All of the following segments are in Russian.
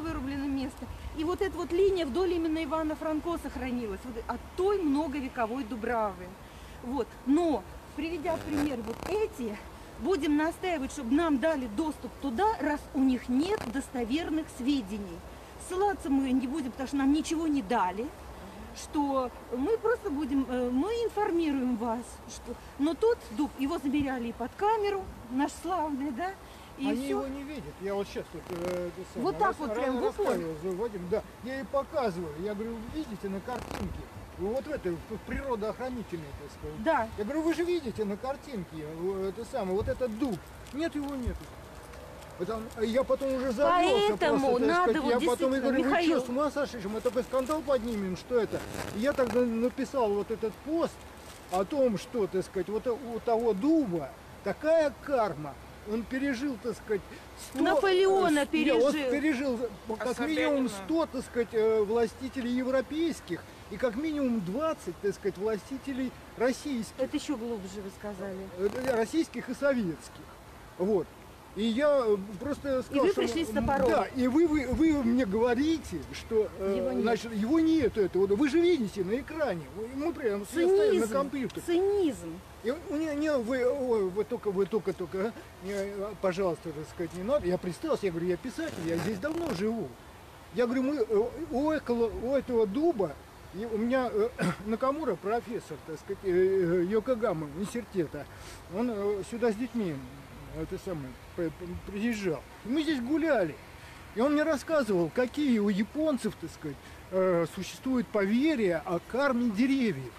вырублено место. И вот эта вот линия вдоль именно Ивана Франко сохранилась, вот от той многовековой Дубравы. Вот. Но, приведя пример вот эти, будем настаивать, чтобы нам дали доступ туда, раз у них нет достоверных сведений. Ссылаться мы не будем, потому что нам ничего не дали что мы просто будем, э, мы информируем вас, что, но тот дуб, его замеряли и под камеру, наш славный, да, и Они всё. его не видят. Я вот сейчас тут э, самое, Вот так вот прям в заводим. Да, я ей показываю. Я говорю, вы видите на картинке? Вот в этой в природоохранительной, так сказать. Да, Я говорю, вы же видите на картинке э, это самое, вот этот дуб. Нет его нету. Это, я потом уже завелся Поэтому просто, надо сказать. вот я потом и говорю, вы Михаил. что, с ума сошли, мы такой скандал поднимем, что это? И я тогда написал вот этот пост о том, что, так сказать, вот у того дуба такая карма, он пережил, так сказать, 100, Наполеона э, не, Он пережил. пережил как минимум 100, так сказать, э, властителей европейских и как минимум 20, так сказать, властителей российских это еще глубже вы сказали. э, российских и советских. Вот. И я э, просто сказал, вы что- пришли с топором. Да, и вы, вы, вы мне говорите, что э, Его нет. значит, его нет этого. Вы же видите на экране. Мы- прям стоим на Цинизм, компьютере. цинизм. У- не, не, вы, ой, вы только, вы только, только, не, э, пожалуйста, так сказать, не надо. Я представился, я говорю, я писатель, я здесь давно живу. Я говорю, мы э, у, около, этого дуба, и у меня э, Накамура, профессор, так сказать, э, э, Йокогама университета, он э, сюда с детьми, это самое, при- при- приезжал. Мы здесь гуляли. И он мне рассказывал, какие у японцев, так сказать, э, существуют поверья о карме деревьев.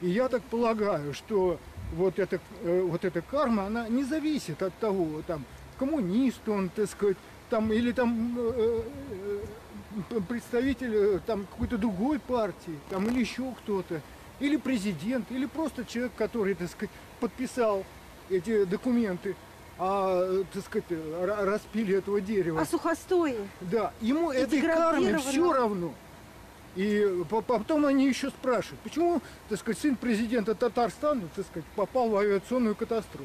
И я так полагаю, что вот эта, э, вот эта карма, она не зависит от того, там, коммунист он, так сказать, там, или там э, э, представитель там, какой-то другой партии, там, или еще кто-то, или президент, или просто человек, который, так сказать, подписал эти документы о, так сказать, ра- распиле этого дерева. А сухостои? Да, ему этой карме все равно. И по- потом они еще спрашивают, почему, так сказать, сын президента Татарстана, так сказать, попал в авиационную катастрофу.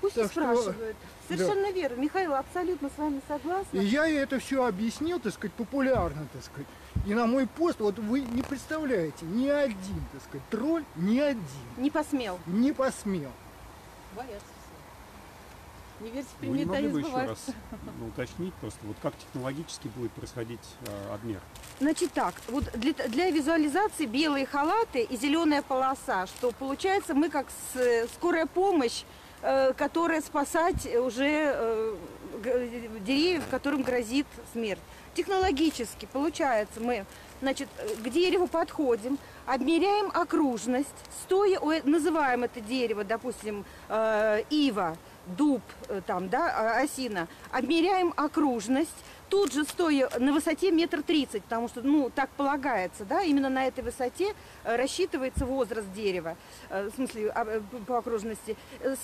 Пусть Так что- спрашивают. Совершенно верно. Михаил, абсолютно с вами согласна. И я ей это все объяснил, так сказать, популярно, так сказать. И на мой пост, вот вы не представляете, ни один, так сказать, тролль, ни один Не посмел. не посмел. Боятся. Не верьте в Вы не могли бы еще раз ну, уточнить просто, вот как технологически будет происходить э, обмер? Значит так, вот для, для визуализации белые халаты и зеленая полоса, что получается мы как с- скорая помощь, э, которая спасать уже э, деревьев, которым грозит смерть. Технологически получается мы значит, к дереву подходим, обмеряем окружность, стоя, называем это дерево, допустим, э, ива, дуб, э, там, да, а- осина, обмеряем окружность, тут же стоя на высоте метр тридцать, потому что, ну, так полагается, да, именно на этой высоте э, рассчитывается возраст дерева, э, в смысле, а, по окружности.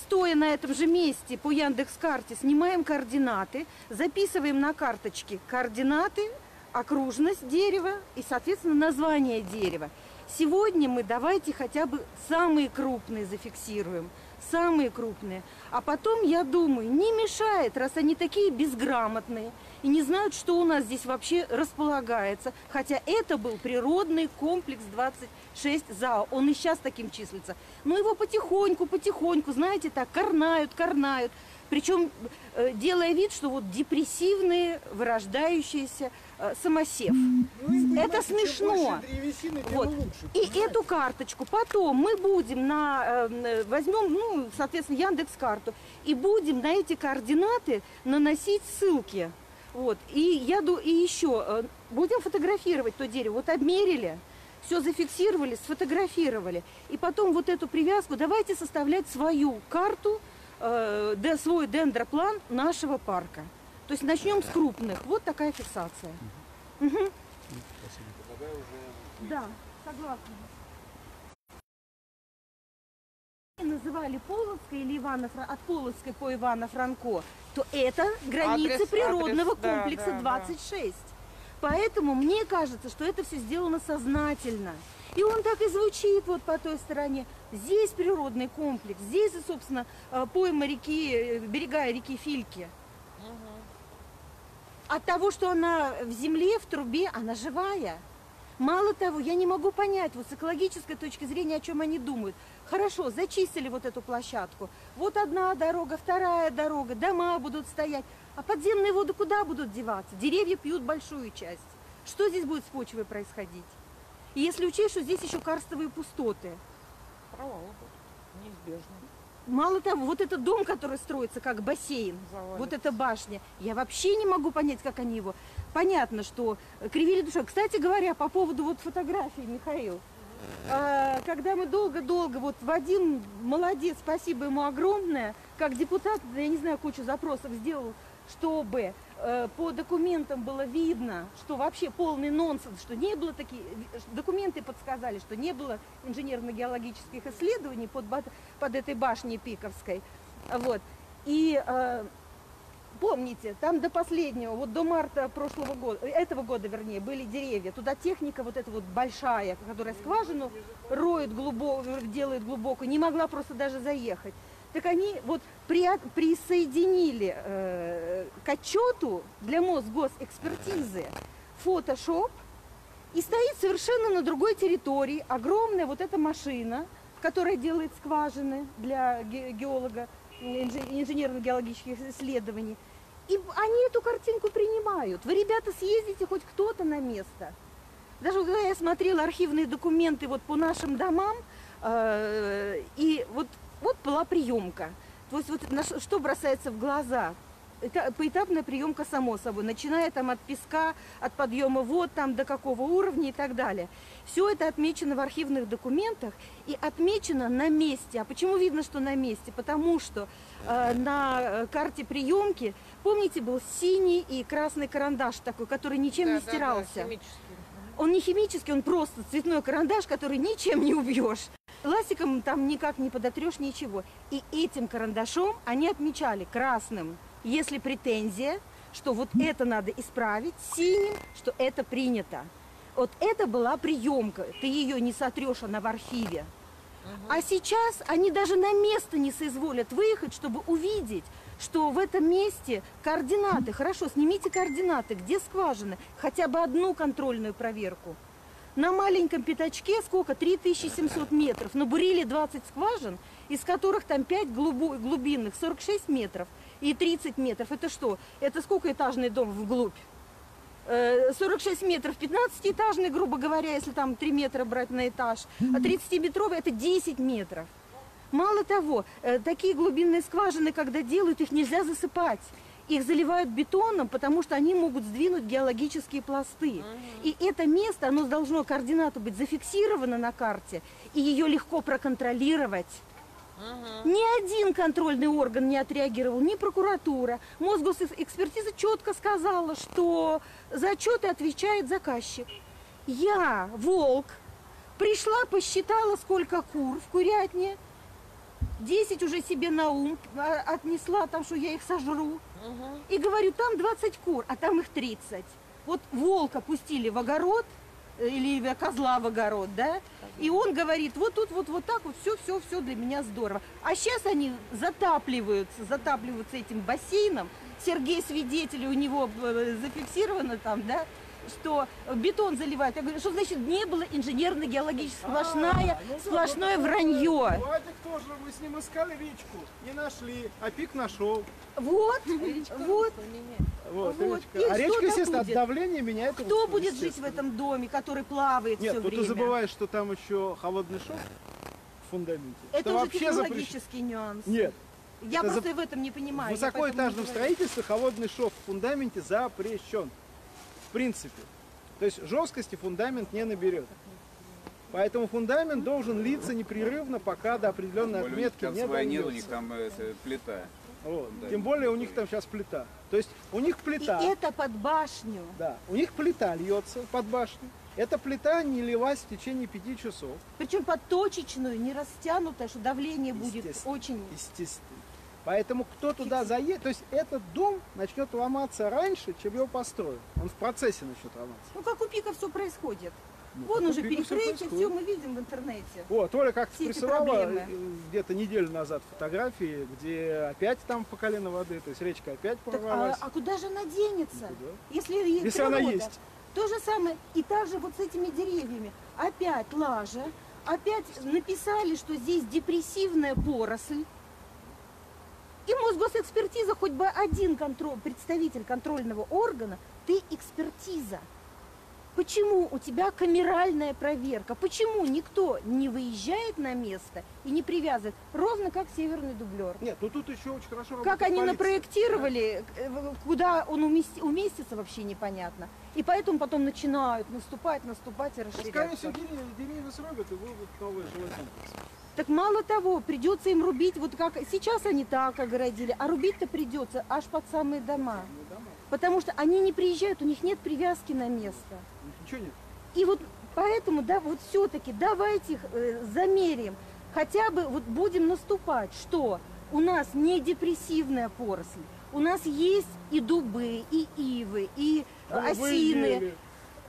Стоя на этом же месте по Яндекс.Карте, снимаем координаты, записываем на карточке координаты, окружность дерева и, соответственно, название дерева. Сегодня мы давайте хотя бы самые крупные зафиксируем, самые крупные. А потом, я думаю, не мешает, раз они такие безграмотные и не знают, что у нас здесь вообще располагается. Хотя это был природный комплекс 26 ЗАО. Он и сейчас таким числится. Но его потихоньку, потихоньку, знаете, так, корнают, корнают. Причем э, делая вид, что вот депрессивные, вырождающиеся э, самосев. Ну, Это смешно. Вот. И эту карточку потом мы будем на, э, возьмем, ну, соответственно, Яндекс карту и будем на эти координаты наносить ссылки. Вот. И я и еще э, будем фотографировать то дерево. Вот обмерили, все зафиксировали, сфотографировали. И потом вот эту привязку давайте составлять свою карту, э, свой дендроплан нашего парка. То есть начнем с крупных. Вот такая фиксация. Спасибо. Да, согласна. называли Полоцкой или Ивана, от Полоцкой по Ивана Франко, то это границы Адрес- природного адрес, да, комплекса да, да. 26. Поэтому мне кажется, что это все сделано сознательно. И он так и звучит вот по той стороне. Здесь природный комплекс, здесь, собственно, э, пойма реки, э, берега реки Фильки. От того, что она в земле, в трубе, она живая. Мало того, я не могу понять, вот с экологической точки зрения, о чем они думают. Хорошо, зачистили вот эту площадку. Вот одна дорога, вторая дорога, дома будут стоять. А подземные воды куда будут деваться? Деревья пьют большую часть. Что здесь будет с почвой происходить? И если учесть, что здесь еще карстовые пустоты. Провалы будут. Неизбежно. Мало того, вот этот дом, который строится как бассейн, Завалится. вот эта башня, я вообще не могу понять, как они его. Понятно, что кривили душа. Кстати говоря, по поводу вот фотографии, Михаил, а, когда мы долго-долго, вот Вадим молодец, спасибо ему огромное, как депутат, я не знаю, кучу запросов сделал, чтобы э, по документам было видно, что вообще полный нонсенс, что не было таких, документы подсказали, что не было инженерно-геологических исследований под, под этой башней Пиковской. Вот. И э, помните, там до последнего, вот до марта прошлого года, этого года, вернее, были деревья. Туда техника вот эта вот большая, которая скважину роет глубоко, делает глубоко, не могла просто даже заехать. Так они вот при, присоединили э, к отчету для Мосгосэкспертизы фотошоп, и стоит совершенно на другой территории огромная вот эта машина, которая делает скважины для ге- геолога, инженерно-геологических исследований. И они эту картинку принимают. Вы, ребята, съездите хоть кто-то на место. Даже когда я смотрела архивные документы вот по нашим домам, э, и вот, вот была приемка. То есть вот на что бросается в глаза? Это поэтапная приемка само собой, начиная там от песка, от подъема вод там до какого уровня и так далее. Все это отмечено в архивных документах и отмечено на месте. А почему видно, что на месте? Потому что э, на э, карте приемки, помните, был синий и красный карандаш такой, который ничем не Да, да, да, стирался. химический. Он не химический, он просто цветной карандаш, который ничем не убьешь. Ластиком там никак не подотрешь ничего. И этим карандашом они отмечали красным, если претензия, что вот это надо исправить, синим, что это принято. Вот это была приемка. Ты ее не сотрешь, она в архиве. А сейчас они даже на место не соизволят выехать, чтобы увидеть, что в этом месте координаты. Хорошо, снимите координаты, где скважины, хотя бы одну контрольную проверку. На маленьком пятачке сколько? 3700 метров. Набурили 20 скважин, из которых там 5 глубо- глубинных, 46 метров и 30 метров. Это что? Это сколько этажный дом вглубь? Э, 46 метров, 15-этажный, грубо говоря, если там 3 метра брать на этаж, а 30-метровый это 10 метров. Мало того, э, такие глубинные скважины, когда делают, их нельзя засыпать. Их заливают бетоном, потому что они могут сдвинуть геологические пласты. И это место, оно должно координату быть зафиксировано на карте, и ее легко проконтролировать. Ни один контрольный орган не отреагировал, ни прокуратура. Мосгосэкспертиза четко сказала, что за отчеты отвечает заказчик. Я, волк, пришла, посчитала, сколько кур в курятне, 10 уже себе на ум а, отнесла, там, что я их сожру. И говорю, там 20 кур, а там их 30. Вот волка пустили в огород, э, или козла в огород, да, и он говорит, вот тут вот вот так вот, все, все, все для меня здорово. А сейчас они затапливаются, затапливаются этим бассейном. Сергей свидетель, у него э, зафиксировано там, да, что бетон заливают. Я говорю, что значит не было инженерно-геологического, сплошная, ну, сплошное вранье. Вадик тоже, мы с ним искали речку, не нашли, а пик нашел. Вот, вот. Вот, Вот. речка. А речка, естественно, от будет? давления меняет Кто русло, будет жить в этом доме, который плавает Нет, все время? ты забываешь, что там еще холодный шов в фундаменте. Это что уже вообще технологический нюанс. Нет, Я это просто за- в этом не в понимаю. я высокоэтажном строительстве холодный шов в фундаменте запрещен. В принципе. То есть жесткости фундамент не наберет. Поэтому фундамент должен литься непрерывно, пока до определенной Тем более у них отметки там не своя нет, у них там э, это, плита. Вот. Тем более у них там сейчас плита. То есть у них И плита. это под башню. Да, у них плита льется под башню. Эта плита не лилась в течение пяти часов. Причем под точечную, не растянутая, что давление будет очень... Естественно. Поэтому кто туда заедет, то есть этот дом начнет ломаться раньше, чем его построят. Он в процессе начнет ломаться. Ну, как у Пика все происходит. Вон уже перекрытие, происходят. все мы видим в интернете. Вот, Оля как-то Все присылала э, где-то неделю назад фотографии, где опять там по колено воды, то есть речка опять Так, а, прорвалась. а куда же она денется? Никуда. Если, Если она природа. есть. То же самое и также вот с этими деревьями. Опять лажа, опять написали, что здесь депрессивная поросль. И Мосгосэкспертиза, хоть бы один контроль, представитель контрольного органа, ты экспертиза. Почему у тебя камеральная проверка? Почему никто не выезжает на место и не привязывает? Ровно как северный дублер. Нет, ну тут еще очень хорошо Как они полиция. напроектировали, э, в- куда он умести- уместится, вообще непонятно. И поэтому потом начинают наступать, наступать и Ну, Скорее всего, расширяться. деревья, деревья срубят и вырвут новые жилой комплекс. Так мало того, придется им рубить, вот как сейчас они так огородили, а рубить-то придется аж под самые дома. Потому что они не приезжают, у них нет привязки на место. Ничего нет. И вот поэтому, да, вот все-таки давайте их э, замерим. Хотя бы вот будем наступать, что у нас не депрессивная поросль. У нас есть и дубы, и ивы, и Голубые осины.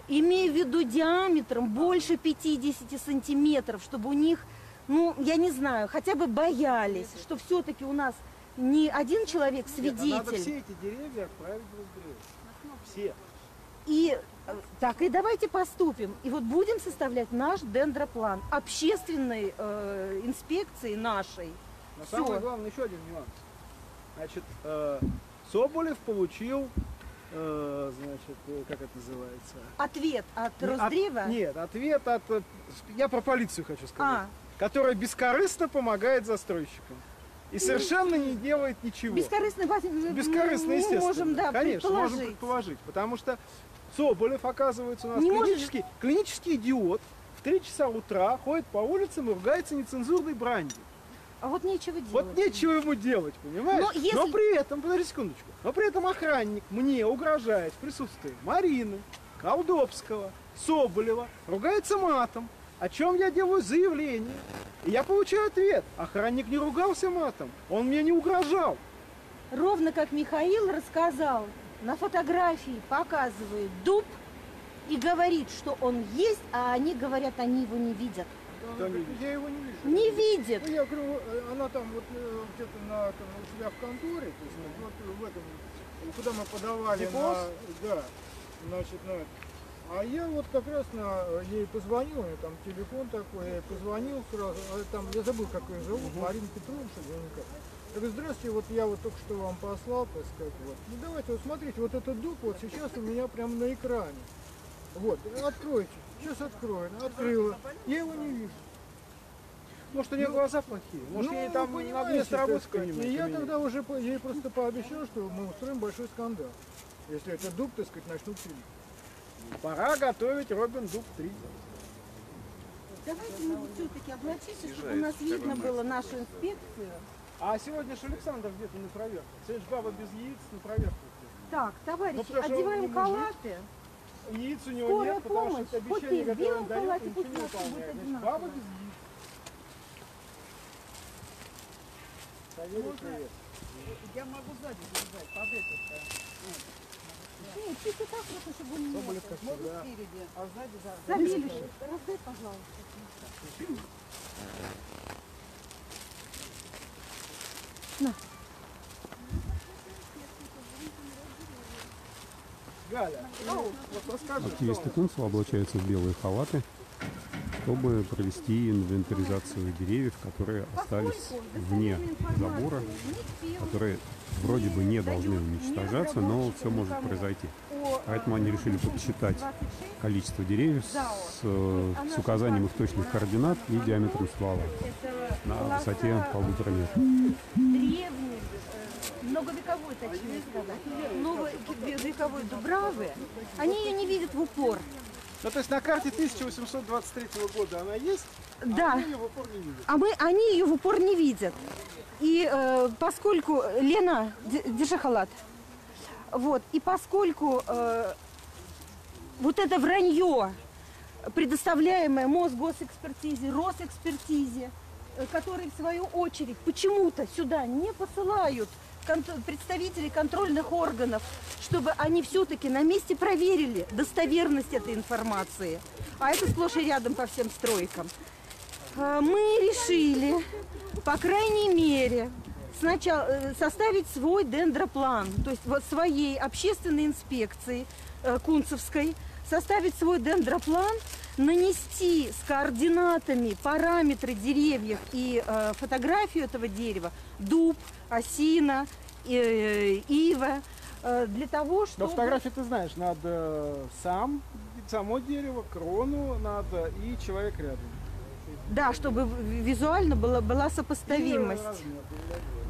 Имея в виду диаметром больше 50 сантиметров, чтобы у них, ну, я не знаю, хотя бы боялись, что все-таки у нас не один человек Нет, а надо свидетель. все эти деревья отправить в Росдрево. Все. И э, так и давайте поступим. И вот будем составлять наш дендроплан общественной э, инспекции нашей. Но Всё. самое главное, еще один нюанс. Значит, э, Соболев получил, э, значит, э, как это называется? Ответ от Не, от- Росдрева. нет, ответ от... э, Я про полицию хочу сказать. А, Которая бескорыстно помогает застройщикам. И совершенно не делает ничего. бескорыстно, Вася, Бескорыстно, мы естественно. можем, да, Конечно, можем предположить. предположить. Потому что Соболев, оказывается, у нас Не может- клинический, клинический идиот. В 3 часа утра ходит по улицам и ругается нецензурной бранью. А вот нечего делать. Вот нечего ему делать, понимаешь? Но если- при этом, подожди секундочку, но при этом охранник мне угрожает в присутствии Марины, Колдобского, Соболева, ругается матом, о чем я делаю заявление. И я получаю ответ. Охранник не ругался матом, он мне не угрожал. Ровно как Михаил рассказал, на фотографии показывает дуб и говорит, что он есть, а они говорят, они его не видят. Кто не видит? Я его не вижу. Не видят. Ну, я говорю, э, она там вот э, где-то на, там, у себя в конторе, то есть вот в этом, куда мы подавали Депоз? на, да, значит, на, а я вот как раз на, ей позвонил, у нее там телефон такой, я ей позвонил сразу, а там, я забыл, как ее зовут, Марина Петровна, что ли. Я говорю, здравствуйте, вот я вот только что вам послал, так сказать, вот. Ну давайте, вот смотрите, вот этот дуб вот сейчас у меня прямо на экране. Вот, откройте. Сейчас открою. Открыла. Я его не вижу. Может, у нее глаза плохие? Может, Ну, ей там на место работы какой-нибудь И я тогда уже по- ей просто пообещал, что мы устроим большой скандал. Если этот дуб, так сказать, начнут пилить. Пора готовить Робин Дуб 3. Давайте мы все-таки облачимся, чтобы у нас видно было нашу инспекцию. А сегодня же Александр где-то на проверке. Сегодня же баба без яиц на проверку. Так, товарищи, Ну, потому что одеваем халаты. Яиц у него Скорая нет, потому помощь. что это Хоть обещание, которое он дает, ничего пусть не выполняет. Значит, баба без яиц. Савелий, привет. Я могу сзади залезать, под этот. Нет, он да. Пожалуйста. Галя, ну, вот расскажи, Активисты Кунцева облачаются в белые халаты, чтобы провести инвентаризацию деревьев, которые остались вне забора, которые вроде бы не должны уничтожаться, но все может произойти. Поэтому они решили подсчитать количество деревьев с, э, с указанием их точных координат и диаметром ствола на высоте полутора э, многовековой, точнее сказать, многовековой Дубравы, они ее не видят в упор. Ну, то есть на карте 1823 года она есть, Да. а они ее в упор не видят. А мы, они ее в упор не видят. И э, поскольку, Лена, держи халат. Вот, и поскольку э, вот это вранье, предоставляемое Мосгосэкспертизе, Росэкспертизе, э, которые в свою очередь почему-то сюда не посылают представителей контрольных органов, чтобы они все-таки на месте проверили достоверность этой информации. А это сплошь и рядом по всем стройкам. А, Мы решили, по крайней мере, сначала э, составить свой дендроплан, то есть вот своей общественной инспекции э, Кунцевской, составить свой дендроплан, нанести с координатами параметры деревьев и э, фотографию этого дерева, дуб, осина, э, ива, э, для того, чтобы... Но фотографии ты знаешь, надо сам, само дерево, крону надо и человек рядом. Да, чтобы визуально была, была сопоставимость.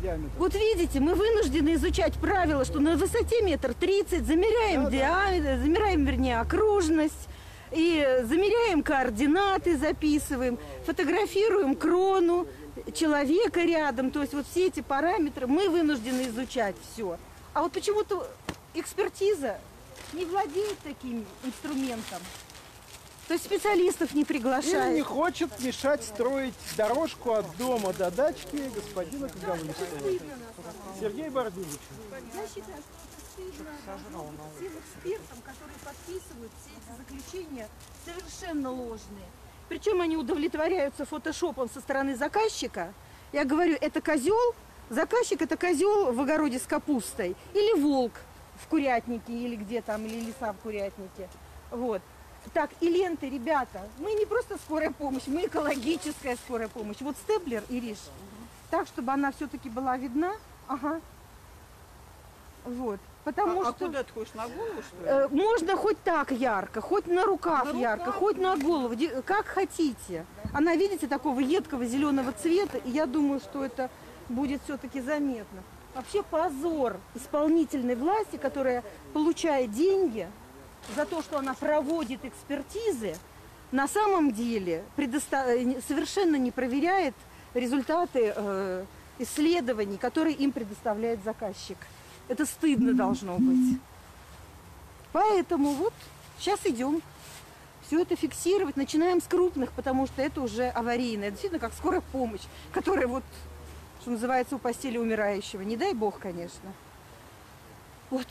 диаметр. Вот видите, мы вынуждены изучать правила, что на высоте метр тридцать замеряем Да, да. диаметр, замеряем, вернее, окружность, и замеряем координаты, записываем, фотографируем крону человека рядом. То есть вот все эти параметры мы вынуждены изучать все. А вот почему-то экспертиза не владеет таким инструментом. То есть специалистов не Или приглашает. не хочет мешать строить дорожку от дома до дачки господина Каговлевского. Сергей Бордович. Я считаю, что стыдно всем экспертам, которые подписывают заключения, совершенно ложные. Причем они удовлетворяются фотошопом со стороны заказчика. Я говорю, это козел, заказчик это козел в огороде с капустой, или волк в курятнике, или где там, или лиса в курятнике. Вот. Так, и ленты, ребята, мы не просто скорая помощь, мы экологическая скорая помощь. Вот степлер, Ириш, так, чтобы она все-таки была видна. Ага. Вот. Потому а, а что куда ты хочешь, на голову, что ли? э, можно хоть так ярко, хоть на рукав На ярко, рукав. хоть на голову, как хотите. Она, видите, такого едкого зеленого цвета, и я думаю, что это будет все-таки заметно. Вообще позор исполнительной власти, которая получает деньги за то, что она проводит экспертизы, на самом деле предоста- э, совершенно не проверяет результаты э, исследований, которые им предоставляет заказчик. Это стыдно должно быть. Поэтому вот сейчас идем все это фиксировать. Начинаем с крупных, потому что это уже аварийное. Действительно, как скорая помощь, которая вот, что называется, у постели умирающего. Не дай бог, конечно. Вот.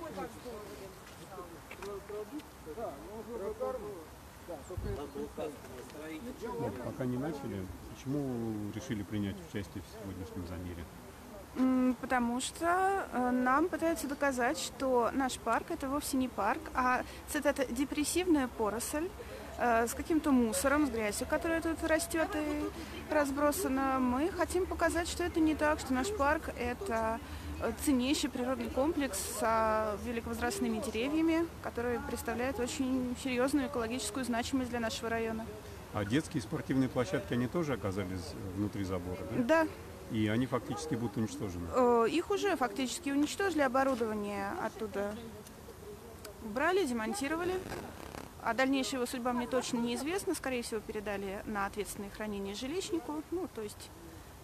Вот, пока не начали, почему решили принять участие в сегодняшнем замере? Потому что э, нам пытаются доказать, что наш парк это вовсе не парк, а цитата депрессивная поросль э, с каким-то мусором, с грязью, которая тут растет и разбросана. Мы хотим показать, что это не так, что наш парк это ценнейший природный комплекс с великовозрастными деревьями, которые представляют очень серьезную экологическую значимость для нашего района. А детские спортивные площадки, они тоже оказались внутри забора, да? Да, И они фактически будут уничтожены. Э, Их уже фактически уничтожили, оборудование оттуда убрали, демонтировали. А дальнейшая его судьба мне точно неизвестна. Скорее всего, передали на ответственное хранение жилищнику. Ну, то есть,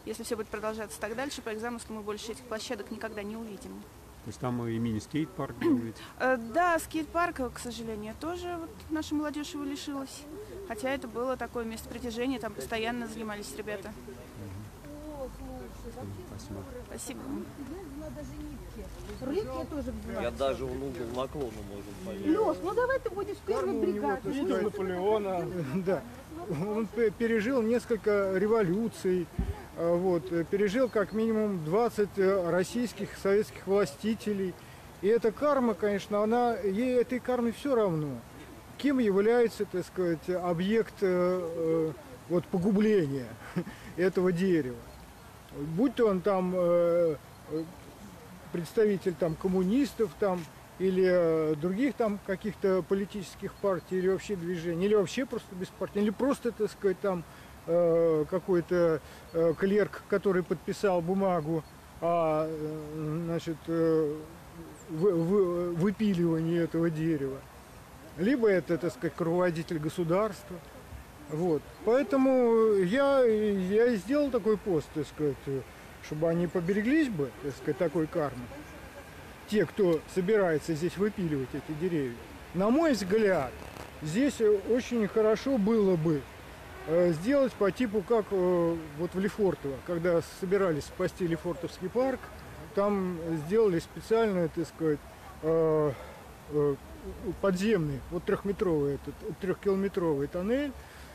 если все будет продолжаться так дальше, по замыслу мы больше этих площадок никогда не увидим. То есть там и мини-скейт-парк был ведь. Э, Да, скейт-парк, к сожалению, тоже вот наша молодежь его лишилась. Хотя это было такое место притяжения, там постоянно занимались ребята. Спасибо. Спасибо. Рулетки я тоже взяла. Я даже в угол наклона может поехать. Леш, ну давай ты будешь в первой бригаде. Видел Наполеона. Да. Он пе- пережил несколько революций, вот, э, пережил как минимум 20 э, российских советских властителей. И эта карма, конечно, она, ей этой карме все равно, кем является, так сказать, объект э, э, вот, погубления этого дерева. Будь то он там э, представитель там коммунистов там или других там каких-то политических партий или вообще движений, или вообще просто беспартийный, или просто, так сказать, там э, какой-то э, клерк, который подписал бумагу о значит, э, вы- выпиливании этого дерева. Либо это, так сказать, руководитель государства. Вот. Поэтому я, я сделал такой пост, так сказать, чтобы они побереглись бы, так сказать, такой кармы. Те, кто собирается здесь выпиливать эти деревья. На мой взгляд, здесь очень хорошо было бы сделать по типу, как э, вот в Лефортово, когда собирались спасти Лефортовский парк, там сделали специальный, так сказать, э, э, подземный, вот трехметровый этот, трехкилометровый тоннель,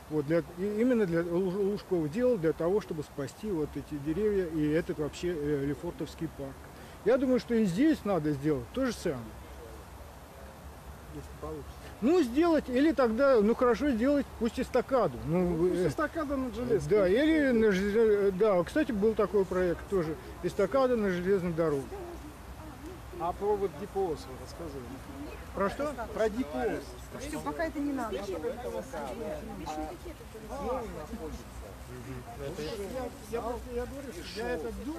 вот для, именно для Луж- Лужкова делал для того, чтобы спасти вот эти деревья и этот вообще э, Лефортовский парк. Я думаю, что и здесь надо сделать то же самое. Если получится. Ну, сделать, или тогда, ну хорошо, сделать пусть эстакаду. Ну, Пусть э, эстакада над железкой. да, или на желе- да, кстати, был такой проект тоже, эстакада на железной дороге. А про вот Дипоос вы рассказывали. Про что? Про Дипоос. Все, пока это не надо. Я, просто- я говорю, что я этот дуб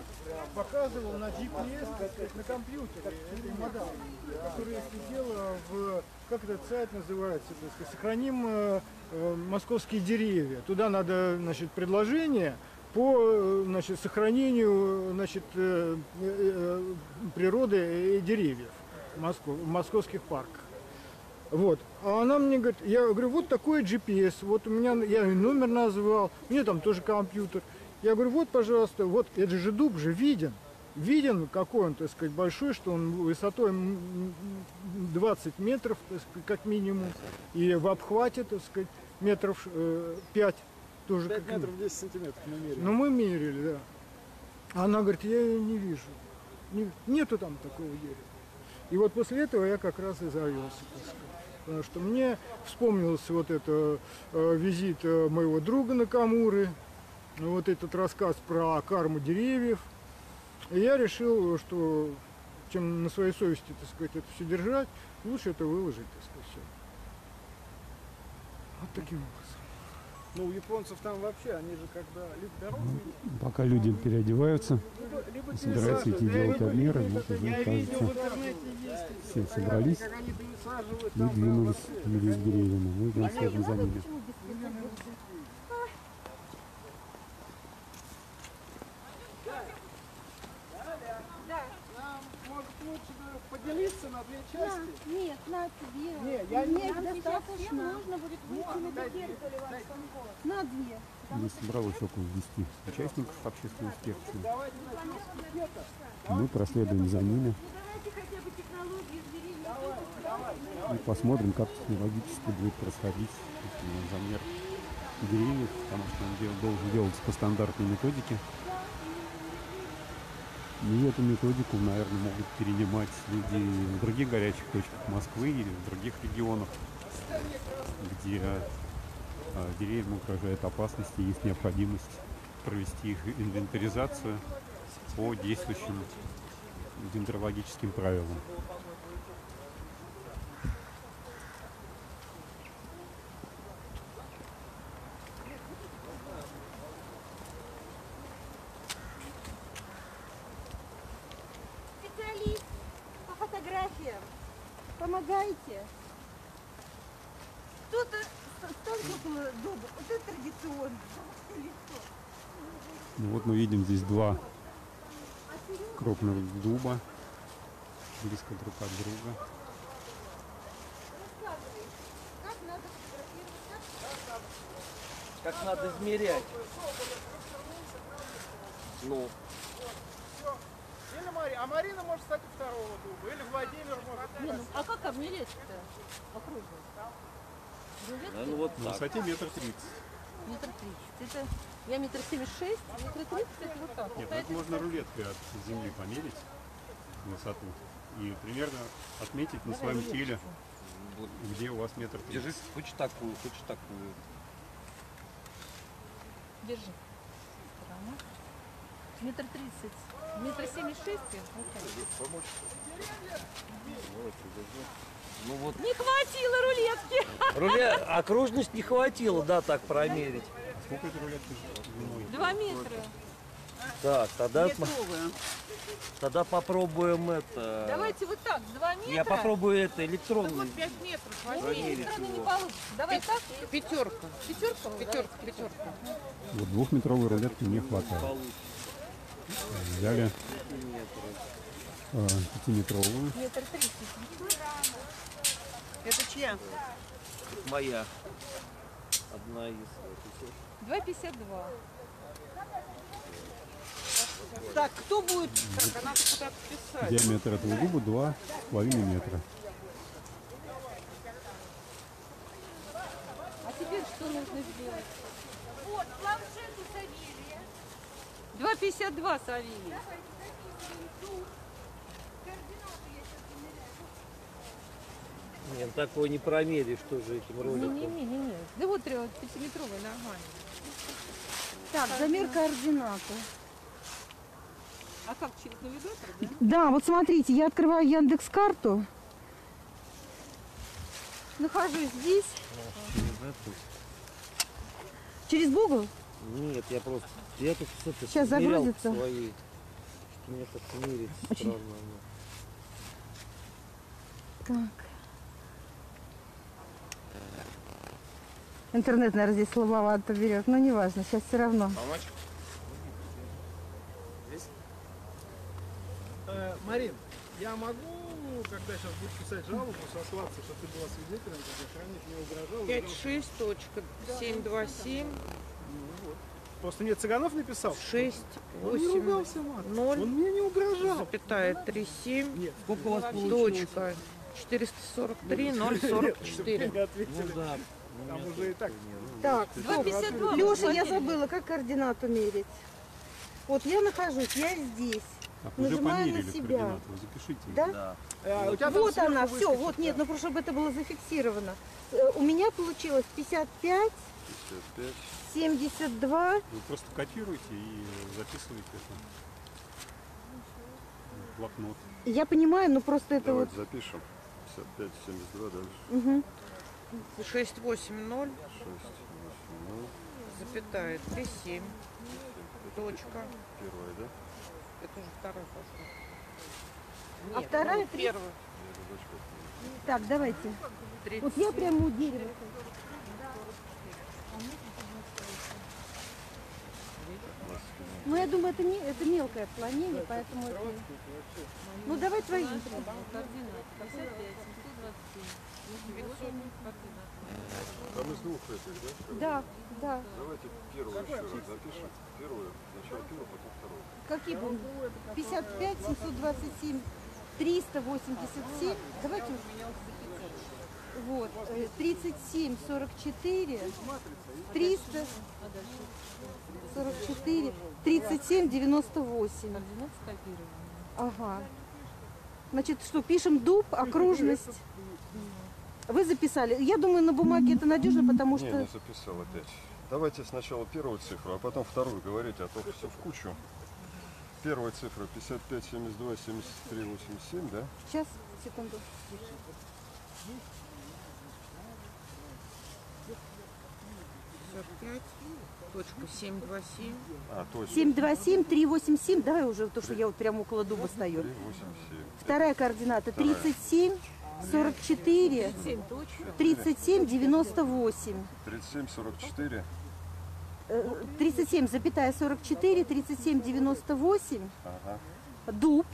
показывал на GPS, так на компьютере, этой модели, которая сидела в, как этот сайт называется, так сказать, сохраним э, э, московские деревья. Туда надо, значит, предложение по э, значит, сохранению значит, э, э, природы и деревьев в, Москве, в московских парках. Вот. А она мне говорит, я говорю, вот такой GPS, вот у меня, я номер назвал, мне там тоже компьютер. Я говорю, вот, пожалуйста, вот это же дуб же виден. Виден, какой он, так сказать, большой, что он высотой м, м, 20 метров, так сказать, как минимум, и в обхвате, так сказать, метров э, 5 тоже 5 как метров 10 сантиметров мы меряем. Ну, мы мерили, да. А Она говорит, я ее не вижу. Не- нету там такого дерева. И вот после этого я как раз и завелся, так сказать. Потому что мне вспомнился вот это э, визит э, моего друга на Камуры, вот этот рассказ про карму деревьев. И я решил, что чем на своей совести, так сказать, это все держать, лучше это выложить, так сказать, всё. Вот таким образом. Ну, у японцев там вообще, они же когда либо дорогу меняют, Пока люди переодеваются, либо, либо собираются идти делать обмеры, вот уже, кажется, все собрались Как они пересаживают и двинулись между деревьями. Мы идем следом за ними. Нам, может, лучше бы поделиться на две части? Нет, на тебе. Не, я не... Нет, достаточно. нужно будет выйти на Дайте, На две. Здесь собралось около 10 участников общественной инспекции. Давайте начнем с пикета. Мы проследуем за ними Давайте хотя бы технологию с деревьев. и посмотрим, как технологически будет происходить замер деревьев, потому что он должен делаться по стандартной методике. И эту методику, наверное, могут перенимать люди в других горячих точках Москвы или в других регионах, где э, деревьям угрожает опасность и есть необходимость провести их инвентаризацию по действующим дендрологическим правилам. Специалист по фотографиям. Помогайте. Кто-то станет около дома. Вот это традиционно. Ну вот мы видим здесь два крупных дуба, близко друг от друга. Как надо фотографировать? Как Как надо измерять? Ну, Или Марина. А Марина может стать у второго дуба. Или Владимир может Не, стать. ну, а как обмерять-то окружно? наверное, вот На так. высоте метр тридцать. Метр тридцать. Это я метр семьдесят шесть, метр тридцать это вот так. Нет, ну это можно рулеткой от земли померить высоту и примерно отметить на своем теле, Вот. где у вас метр Держи, тридцать. хочешь такую, хочешь такую. Держи. Сторона. Метр тридцать. Метр семьдесят шесть. Вот так. Ну вот. Не хватило рулетки. Руля... Окружность не хватило, да, так промерить. Сколько это рулетки? Два метра. Так, тогда, тогда попробуем это. Давайте вот так, два метра. Я попробую это электронный. 5 метров. Стороны не получится. Давай так. Пятерка. Пятерка. Пятерка, пятерка. Вот двухметровой рулетки не хватает. Взяли э, пятиметровую. Метр тридцать. Это чья? Моя. одна из. вот, и всё. 2,52. Так, кто будет? Так, а надо куда-то писать. Диаметр этого дуба 2,5 метра. А теперь что нужно сделать? Вот, планшет у Савелия. 2,52, Савелий. Нет, такого не промеришь тоже этим роликом. Не-не-не. Да вот пятиметровый нормально. Так, замер координаты. А как, через навигатор, да? Да, вот смотрите, я открываю Яндекс карту. Нахожусь здесь. Через Google? Нет, я просто... Я тут что-то Сейчас загрузится. свои. Что мне как-то мерить Очень. странно. Так. Интернет, наверное, здесь слабовато берет, но неважно, сейчас все равно. Э, Марин, я могу, когда сейчас будешь писать жалобу, сослаться, что ты была свидетелем, как охранник мне угрожал? 5,6, точка, 7,2,7, Просто мне Цыганов написал. 6, Он не 8, ругался матом. ноль. Он мне не угрожал. запятая 3,7, Нет. Сколько у вас точка, 443, 0,44. Не ответили. Ну да. Там уже и так. Так, 2,52. Леша, я забыла, как координату мерить. Вот я нахожусь, я здесь. Так, уже Нажимаю на себя. запишите. Да? Да. А, у тебя там Вот она, все, выскочит, вот, да. нет, ну просто чтобы это было зафиксировано. Э, У меня получилось 55, 55. 72, Вы просто копируете и записываете это в блокнот. я понимаю, но просто это вот... Давайте запишем. 55, 72 дальше. Мгм. 6, 8, 0, 6, 8, 0. запятая 3,7, точка. Первая, да? Это уже второй пошел. А вторая, три- первый. Так, давайте. Вот я прямо у дерева. Ну, я думаю, это, не, это мелкое отклонение, поэтому это... Ну, давай твои. Там из двух этих, да? Да, да. Давайте первую еще раз запишем. Первую, сначала первую, потом вторую. Какие будем? 55, 727, 387. Давайте уж. Вот. э, 37, 44, 300, 44, 37, 98. Ага. Значит, что, пишем дуб, окружность. Вы записали. Я думаю, на бумаге это надежно, потому Не, что... не записал опять. Давайте сначала первую цифру, а потом вторую говорите, а то все в кучу. Первая цифра 55, 72, 73, 87, да? Сейчас, секунду. Точка 727. А, точно. 727, 387. Давай уже, то, что я вот прямо около дуба стою. 3, 87. Вторая координата Вторая. 37, 44, 37, 98. 37, 44. Э, 37, запятая 44, 37, 98. Ага. Дуб.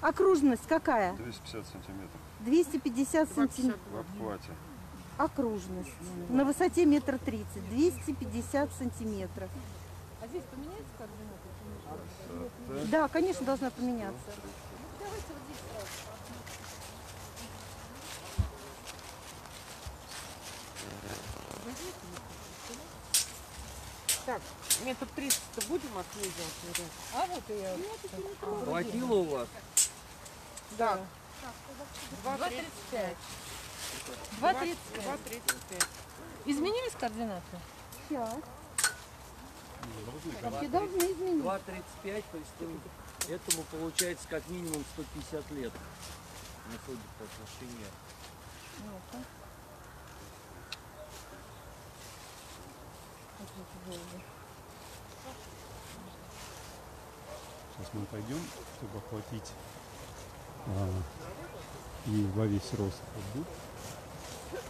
Окружность какая? 250 сантиметров 250 сантиметров. в обхвате. Окружность. На высоте метр тридцать. 250 сантиметров. А здесь поменяется координаты? Высота. Да, конечно, должна поменяться. Так, метр тридцать-то будем отслеживать? А вот и я. Хватило у вас? Да. 2,35. 2,35. 2,35. Изменились координаты? Сейчас. Вообще должны изменить. 2,35, то есть им- этому получается как минимум 150 лет. Ну, судя по отношению. Сейчас мы отойдем, чтобы охватить а, и во весь рост дуб.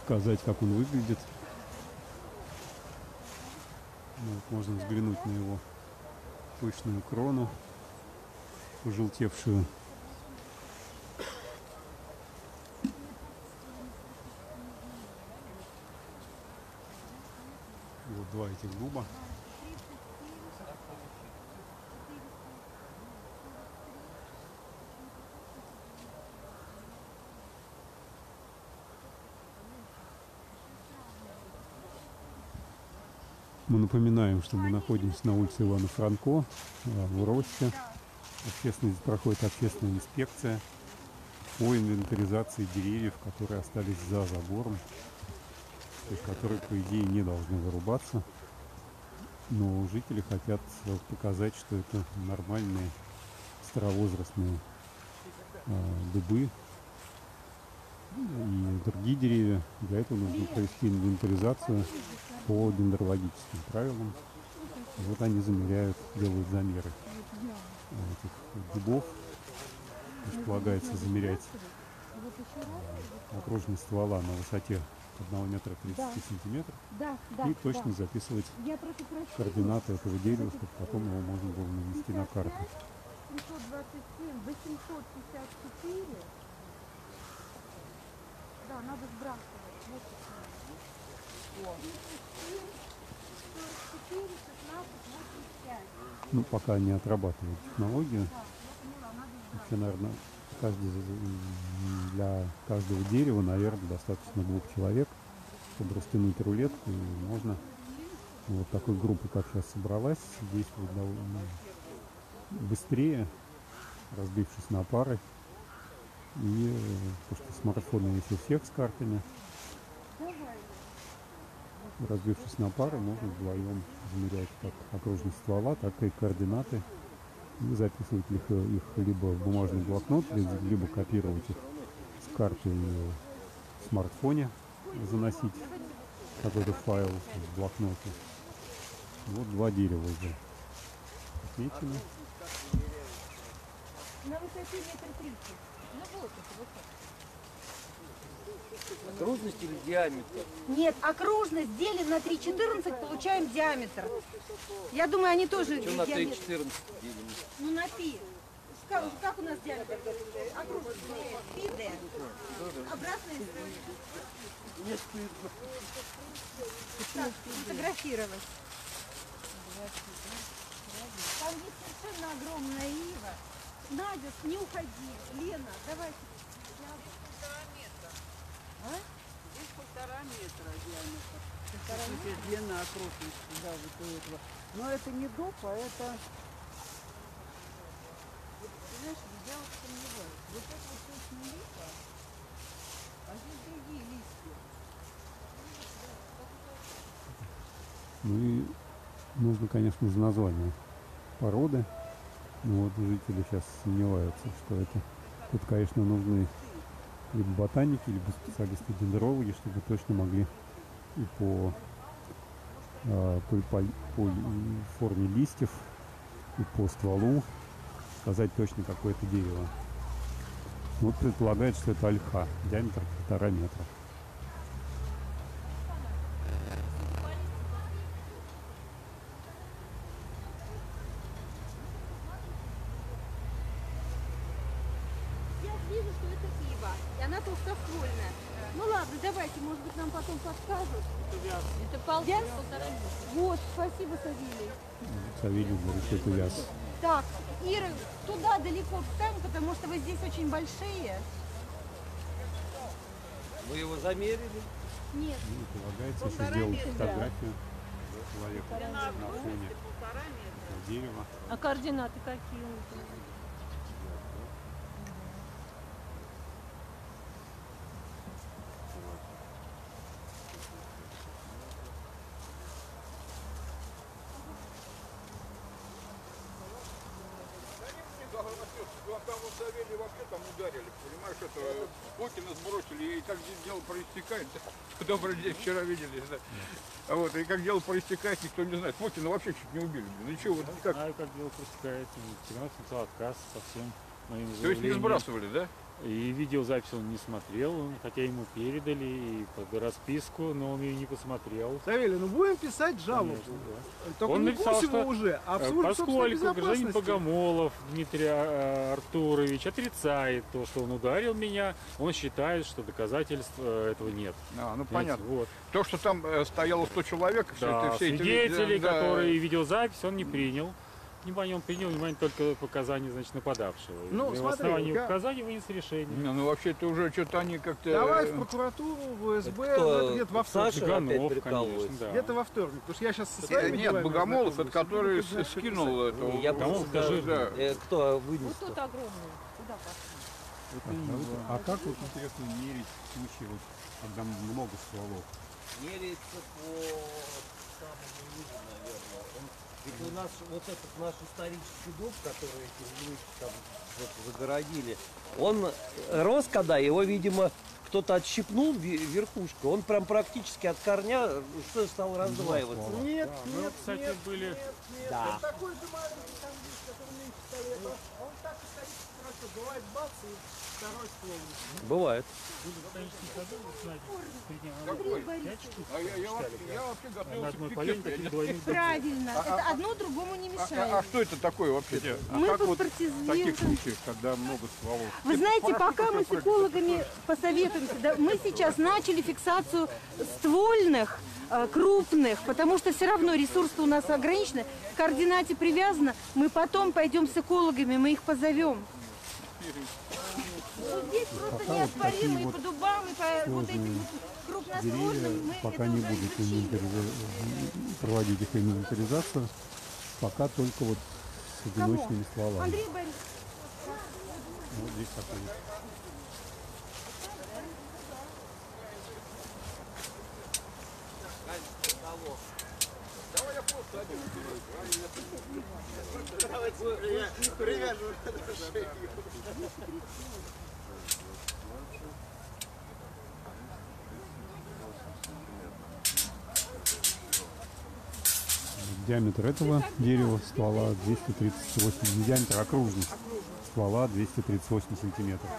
Показать, как он выглядит. Ну, вот можно взглянуть на его пышную крону, пожелтевшую. Два этих дуба. Мы напоминаем, что мы находимся на улице Ивана Франко, э, в Росте. Общественная, проходит общественная инспекция по инвентаризации деревьев, которые остались за забором, то которые, по идее, не должны вырубаться. Но жители хотят показать, что это нормальные старовозрастные э, дубы и другие деревья. Для этого нужно провести инвентаризацию по дендрологическим правилам. Вот они замеряют, делают замеры этих дубов. Полагается замерять э, окружность ствола на высоте 1 метра 30 сантиметров Да, да. и точно записывать Я прошу прощения. координаты этого дерева, чтобы потом его можно было нанести на карту. 727, 854. Да, надо сбрасывать. Вот. 44, 16, 85. Ну, пока не отрабатывают технологию. Вообще, наверное, каждый, для каждого дерева, наверное, достаточно двух человек, чтобы растянуть рулетку. И можно вот такой группы, как сейчас собралась, действовать довольно быстрее, разбившись на пары. И э, потому что смартфоны есть у всех с картами. Разбившись на пары, можно вдвоем измерять как окружность ствола, так и координаты записывать их, э, их либо в бумажный блокнот, либо, копировать их с карты в смартфоне, заносить какой-то файл в блокноте. Вот два дерева уже отмечены. На высоте метр тридцать. Ну вот это вот. Окружность или диаметр? Нет, окружность делим на 3,14, получаем диаметр. Я думаю, они тоже Что на диаметр. 3,14 делим? Ну на пи. Как, как у нас диаметр? Окружность. Пи, Д. Обратная Не стыдно. Так, фотографировать. Там есть совершенно огромная ива. Надя, не уходи. Лена, давай. Здесь полтора метра диаметр. Полтора метра? Длина окружности, да, вот у этого. Но это не дуб, а это... Вот, Знаешь, я вот сомневаюсь. Вот это вот точно липа, а здесь другие листья. Ну и нужно, конечно же, название породы. Но вот жители сейчас сомневаются, что это. Тут, конечно, нужны либо ботаники, либо специалисты дендрологи, чтобы точно могли и по, а, по, по- по форме листьев, и по стволу сказать точно какое это дерево. Вот предполагает, что это ольха, диаметр полтора метра. Я вижу, что это ива, и она толстоствольная. Ну ладно, давайте, может быть, нам потом подскажут. Это пол полтора метра. Вот, спасибо, Савелий. Что это вяз. Так, Ира, туда далеко встань, потому что вы здесь очень большие. Вы его замерили? Нет. Ну, полагается еще сделать фотографию человека на фоне дерева. А координаты какие? у тебя? Там вот Савелий вообще там ударили, понимаешь, это Путина сбросили, и как дело проистекает, добрый день, вчера видели, да. А вот, и как дело проистекает, никто не знает. Путина вообще чуть не убили. Ну чего, вот как? Знаю, как дело. Тимур написал отказ со всем моим То есть не сбрасывали, да? И видеозапись он не смотрел, он- хотя ему передали и под расписку, но он ее не посмотрел. Савелий, ну будем писать жалобу. Конечно, да. Только Он не написал, Гусеву что, уже, а в э, собственной Поскольку гражданин. Богомолов Дмитрий э, Артурович отрицает то, что он ударил меня, он считает, что доказательств э, этого нет. А, ну Понимаете, понятно. Вот. То, что там э, стояло 100 человек, все Да, это, все эти свидетели, да, которые видеозапись, он не принял. Внимание, он принял внимание только показания, значит, нападавшего. Ну, И смотри, в основании я- показаний вынес решение. Не, ну вообще это уже что-то они как-то... Давай э, в прокуратуру, в СБ, Это кто? ну, это где-то во вторник. Саша опять конечно, да. Где-то во вторник, потому что я сейчас со своими Нет, Богомолов, это который что скинул этого. Не, я скажи, да. Э, Кто вынес Вот тут огромный. Куда пошли? Давайте- А как вот интересно мерить в случае, вот, когда много стволов? меряется по самому низу, наверное. Он- ведь у нас вот этот наш исторический дуб, который эти люди там вот загородили, он рос когда, его, видимо, кто-то отщипнул ве- верхушку, он прям практически от корня что стал раздваиваться. ствола. Нет, Мы, нет, кстати, нет, были... нет, нет. Да. Вот такой же маленький там есть, который меньше пистолета. Он так и стоит хорошо. Бывает бац и второй ствол. Бывает. А Правильно. Это одно другому не А, мешает. а- а что это такое вообще? А Мы как вот в таких случаях, когда много стволов? Вы знаете, пока мы с экологами посоветуемся, да, мы сейчас начали фиксацию ствольных, э, крупных, потому что все равно ресурсы у нас ограничены, к координате привязано, мы потом пойдем с экологами, мы их позовем. Вот здесь просто Пока вот такие неоспоримые вот по дубам и по вот этим мы пока не будут изучили. инвентариза- проводить их инвентаризацию, пока только вот с одиночными стволами. Андрей Борисович, Вот здесь такой вот. Диаметр этого дерева ствола 238 диаметр окружный ствола 238 сантиметров.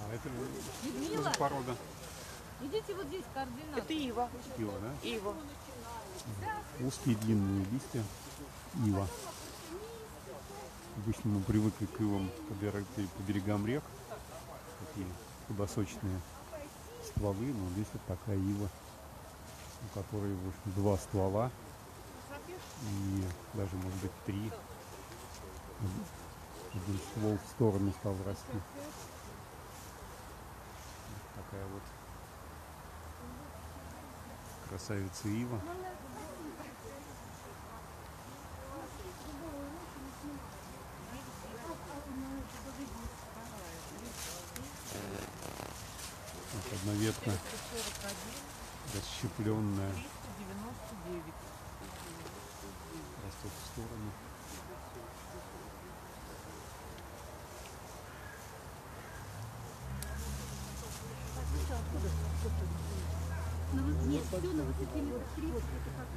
А это за порода? Идите вот здесь координаты. Это ива. Ива, да? Ива. Узкие длинные листья ива. Обычно мы привыкли к ивам по берегам рек. Такие худосочные стволы, но здесь вот такая ива, у которой два ствола и даже может быть три. Один ствол в сторону стал расти. Вот Такая вот красавица ива. Вот ветка расщепленная растет в сторону. Нет, все на высоте метров 30, это как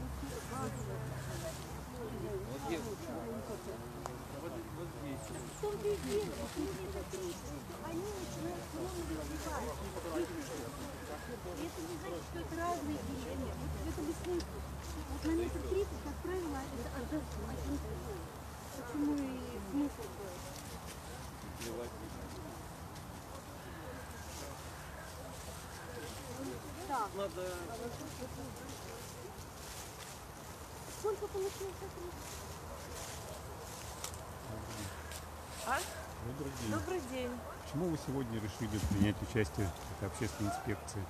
В том-то и дело, что метров 30, они начинают снова развиваться. Это не значит, что это разные деревья. Вот в этом и смысл. Вот на метр 30, как правило, это однозначно. Почему и смысл был. Так. Сколько получилось А? Добрый день. Добрый день. Почему вы сегодня решили принять участие в общественной инспекции?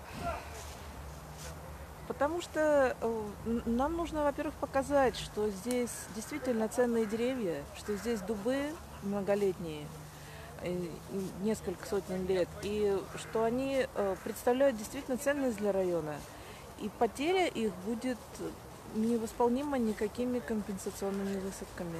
Потому что э, нам нужно, во-первых, показать, что здесь действительно ценные деревья, что здесь дубы многолетние, э, несколько сотен лет, и что они э, представляют действительно ценность для района. И потеря их будет невосполнима никакими компенсационными высадками.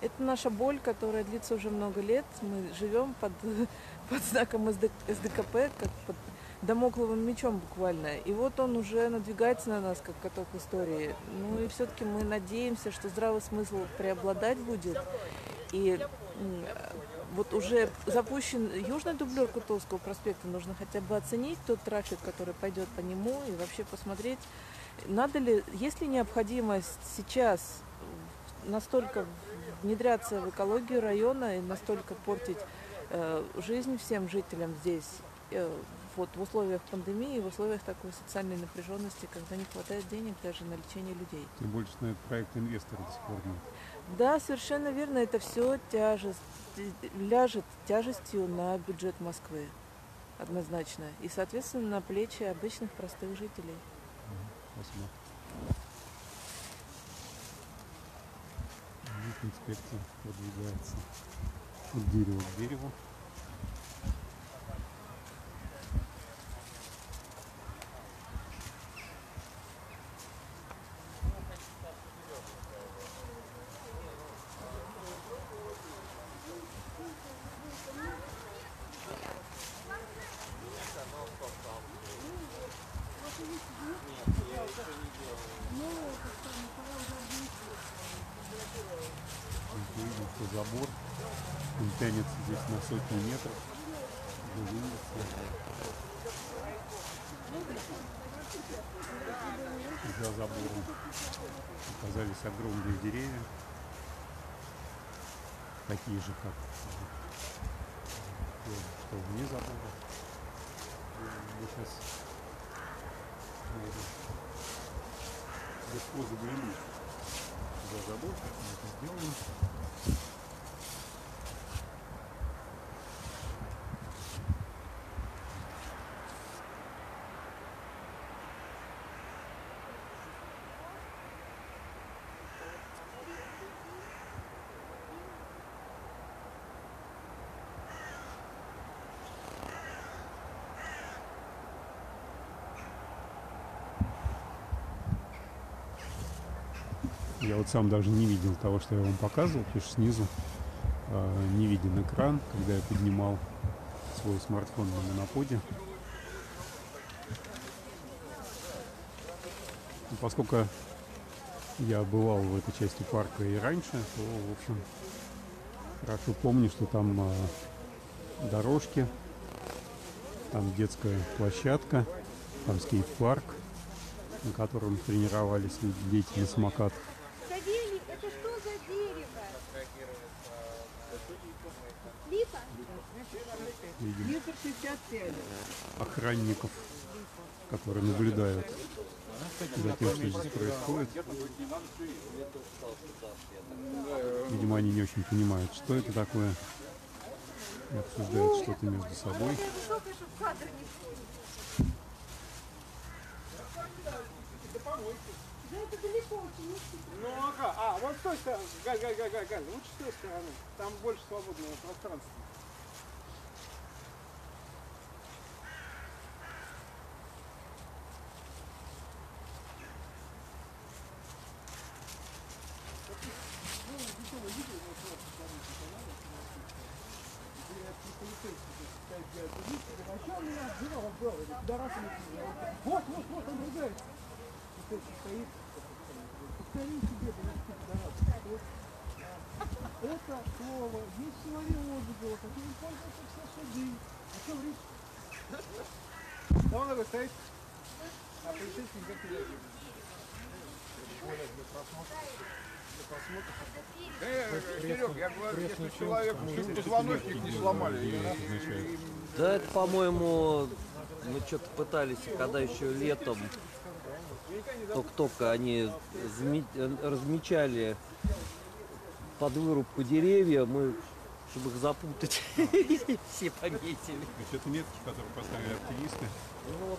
Это наша боль, которая длится уже много лет. Мы живем под, под знаком СД СДКП, как под домокловым мечом буквально. И вот он уже надвигается на нас, как каток истории. Ну и все-таки мы надеемся, что здравый смысл преобладать будет. И вот уже запущен южный дублер Кутовского проспекта, нужно хотя бы оценить тот трафик, который пойдет по нему, и вообще посмотреть, надо ли, есть ли необходимость сейчас настолько внедряться в экологию района и настолько портить э, жизнь всем жителям здесь, э, вот в условиях пандемии, в условиях такой социальной напряженности, когда не хватает денег даже на лечение людей. Тем что на этот проект инвестора до сих пор нет. Да, совершенно верно, это все тяжесть, ляжет тяжестью на бюджет Москвы, однозначно, и, соответственно, на плечи обычных простых жителей. Спасибо. Вот инспекция продвигается от дерева к дереву. Мы видим, что забор он тянется здесь на сотни метров. Уже вынесся. За забором оказались огромные деревья, же, как то, что забора. Мы сейчас легко заглянуть за забор, как мы это сделаем. Вот сам даже не видел того, что я вам показывал, потому что снизу э, не виден экран, когда я поднимал свой смартфон на моноподе. Ну, Поскольку я бывал в этой части парка и раньше, то, в общем, хорошо помню, что там э, дорожки, там детская площадка, там скейт-парк, на котором тренировались дети на самокатах. Савелий, это что за дерево? Липа? Видим Метр шестьдесят пять. Охранников, которые наблюдают за тем, что здесь происходит. Видимо, они не очень понимают, что это такое. И обсуждают что-то между собой. Ну ага, а, вот с той Галь, Галь, Галь, Галь, лучше с той стороны. Там больше свободного пространства. Вот, вот, вот, он ругается. Вот это стоит. Повтори себе, блядь, пидорас. Вот. Это слово есть в слове отзывов, каким пользуются все суды. А полицейский никак не реагирует. Да, э, Серег, я говорю, если человек позвоночник не сломали, Да, это, по-моему, мы что-то пытались, когда еще летом, только-только они размечали под вырубку деревья, мы, чтобы их запутать, все пометили. Есть это метки, которые поставили активисты,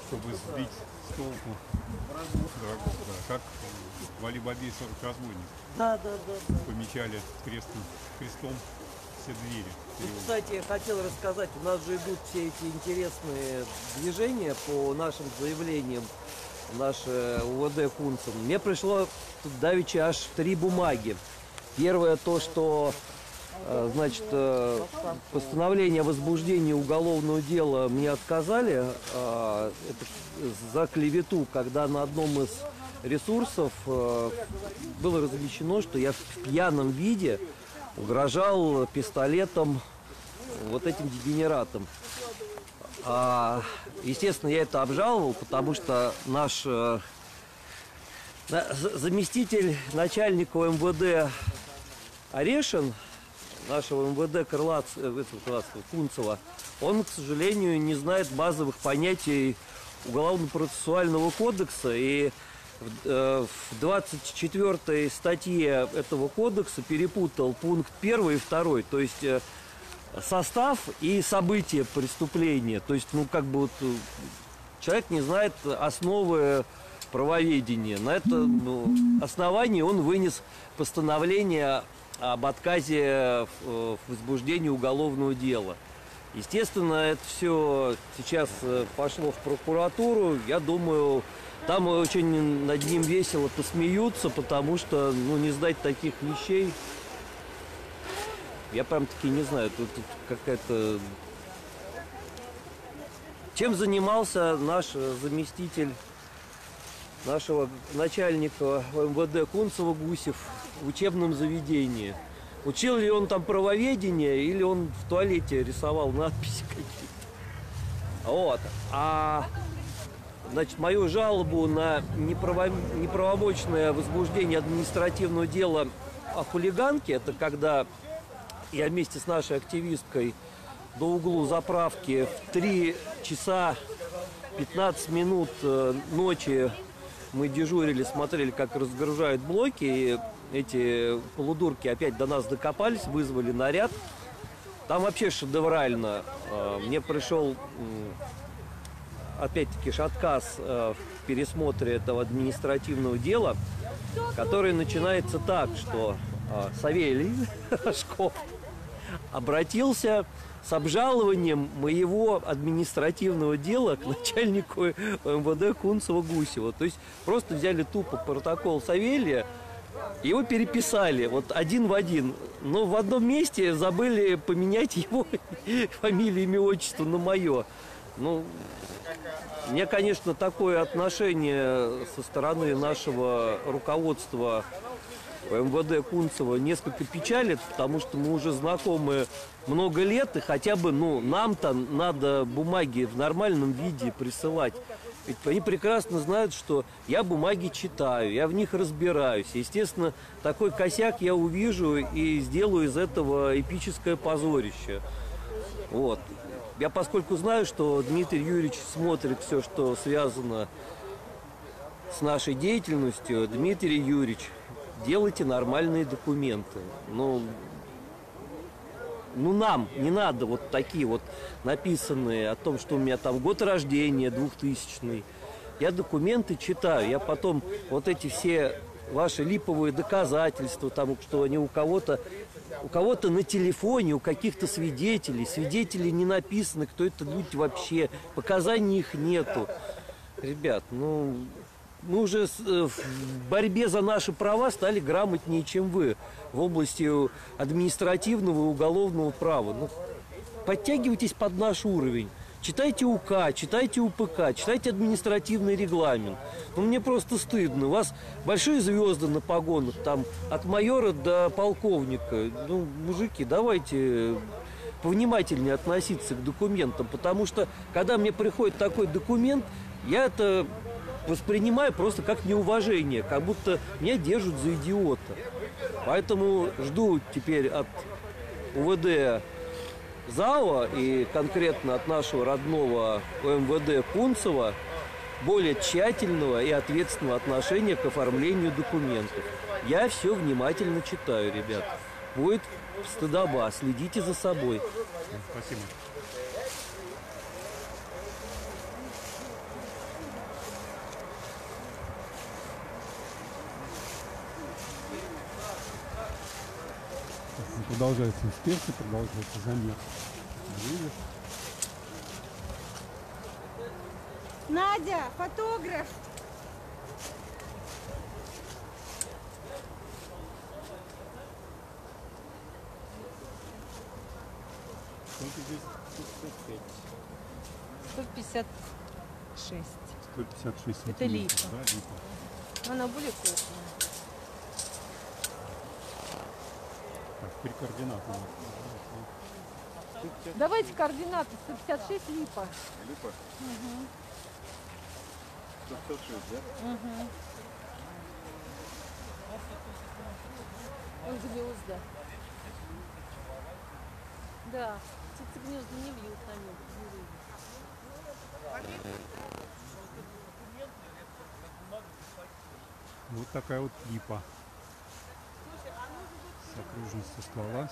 чтобы сбить с толку врагов, да, как в Али-Бабе 40 разбойников. Да, да, да, да. Помечали крестом, крестом все двери. И, кстати, я хотел рассказать, у нас же идут все эти интересные движения по нашим заявлениям, наше УВД Кунцем. Мне пришло тут давеча аж три бумаги. Первое то, что Э, Значит, э, постановление о возбуждении уголовного дела мне отказали э, это за клевету, когда на одном из ресурсов было размещено, что я в пьяном виде угрожал пистолетом вот этим дегенератам. А, естественно, я это обжаловал, потому что наш заместитель начальника МВД Орешин, нашего МВД Крылац, э, Кунцева, он, к сожалению, не знает базовых понятий Уголовно-процессуального кодекса. И в, э, в 24 статье этого кодекса перепутал пункт 1 и 2. То есть э, состав и события преступления. То есть, ну, как бы вот э, человек не знает основы правоведения. На этом ну, основании он вынес постановление об отказе в, возбуждении уголовного дела. Естественно, это все сейчас э, пошло в прокуратуру. Я думаю, там очень над ним весело посмеются, потому что, ну, не знать таких вещей, я прям таки не знаю, тут, тут какая-то... Чем занимался наш э, заместитель нашего начальника МВД Кунцева Гусев в учебном заведении? Учил ли он там правоведение или он в туалете рисовал надписи какие-то? Вот. А значит, мою жалобу на неправо- неправомочное возбуждение административного дела о хулиганке, это когда я вместе с нашей активисткой до углу заправки в 3 часа 15 минут э, ночи мы дежурили, смотрели, как разгружают блоки, и эти полудурки опять до нас докопались, вызвали наряд. Там вообще шедеврально. Э, Мне пришел опять-таки отказ э, в пересмотре этого административного дела, который начинается так, что э, Савелий Рожков обратился с обжалованием моего административного дела к начальнику МВД Кунцева Гусева. То есть просто взяли тупо протокол Савелия, его переписали вот один в один. Но в одном месте забыли поменять его фамилию, имя, отчество на мое. Ну, мне, конечно, такое отношение со стороны нашего руководства МВД Кунцева несколько печалит, потому что мы уже знакомы много лет, и хотя бы, ну, нам-то надо бумаги в нормальном виде присылать. Ведь они прекрасно знают, что я бумаги читаю, я в них разбираюсь. Естественно, такой косяк я увижу и сделаю из этого эпическое позорище. Вот. Я поскольку знаю, что Дмитрий Юрьевич смотрит все, что связано с нашей деятельностью, Дмитрий Юрьевич, делайте нормальные документы. Ну, ну нам не надо вот такие вот написанные о том, что у меня там год рождения 2000 Я документы читаю, я потом вот эти все ваши липовые доказательства, там, что они у кого-то у кого-то на телефоне, у каких-то свидетелей, свидетелей не написано, кто это люди вообще, показаний их нету. Ребят, ну, мы уже э, в борьбе за наши права стали грамотнее, чем вы в области административного и уголовного права. Ну, подтягивайтесь под наш уровень. Читайте УК, читайте УПК, читайте административный регламент. Ну, мне просто стыдно. У вас большие звезды на погонах, там, от майора до полковника. Ну, мужики, давайте повнимательнее относиться к документам, потому что, когда мне приходит такой документ, я это воспринимаю просто как неуважение, как будто меня держат за идиота. Поэтому жду теперь от УВД ЗАО и конкретно от нашего родного МВД Кунцева более тщательного и ответственного отношения к оформлению документов. Я все внимательно читаю, ребят. Будет стыдоба, следите за собой. Спасибо. Продолжается инспекция, продолжается замер. Видишь? Надя, фотограф. Сколько здесь? 156. 156 Это липа. Да, липа. Она более крупная. Так, теперь координаты. Давайте координаты. 156 липа. Липа? Угу. 156, да? Угу. Он гнезда. Да, птицы гнезда не вьют на небе. Вот такая вот липа. С окружностью ствола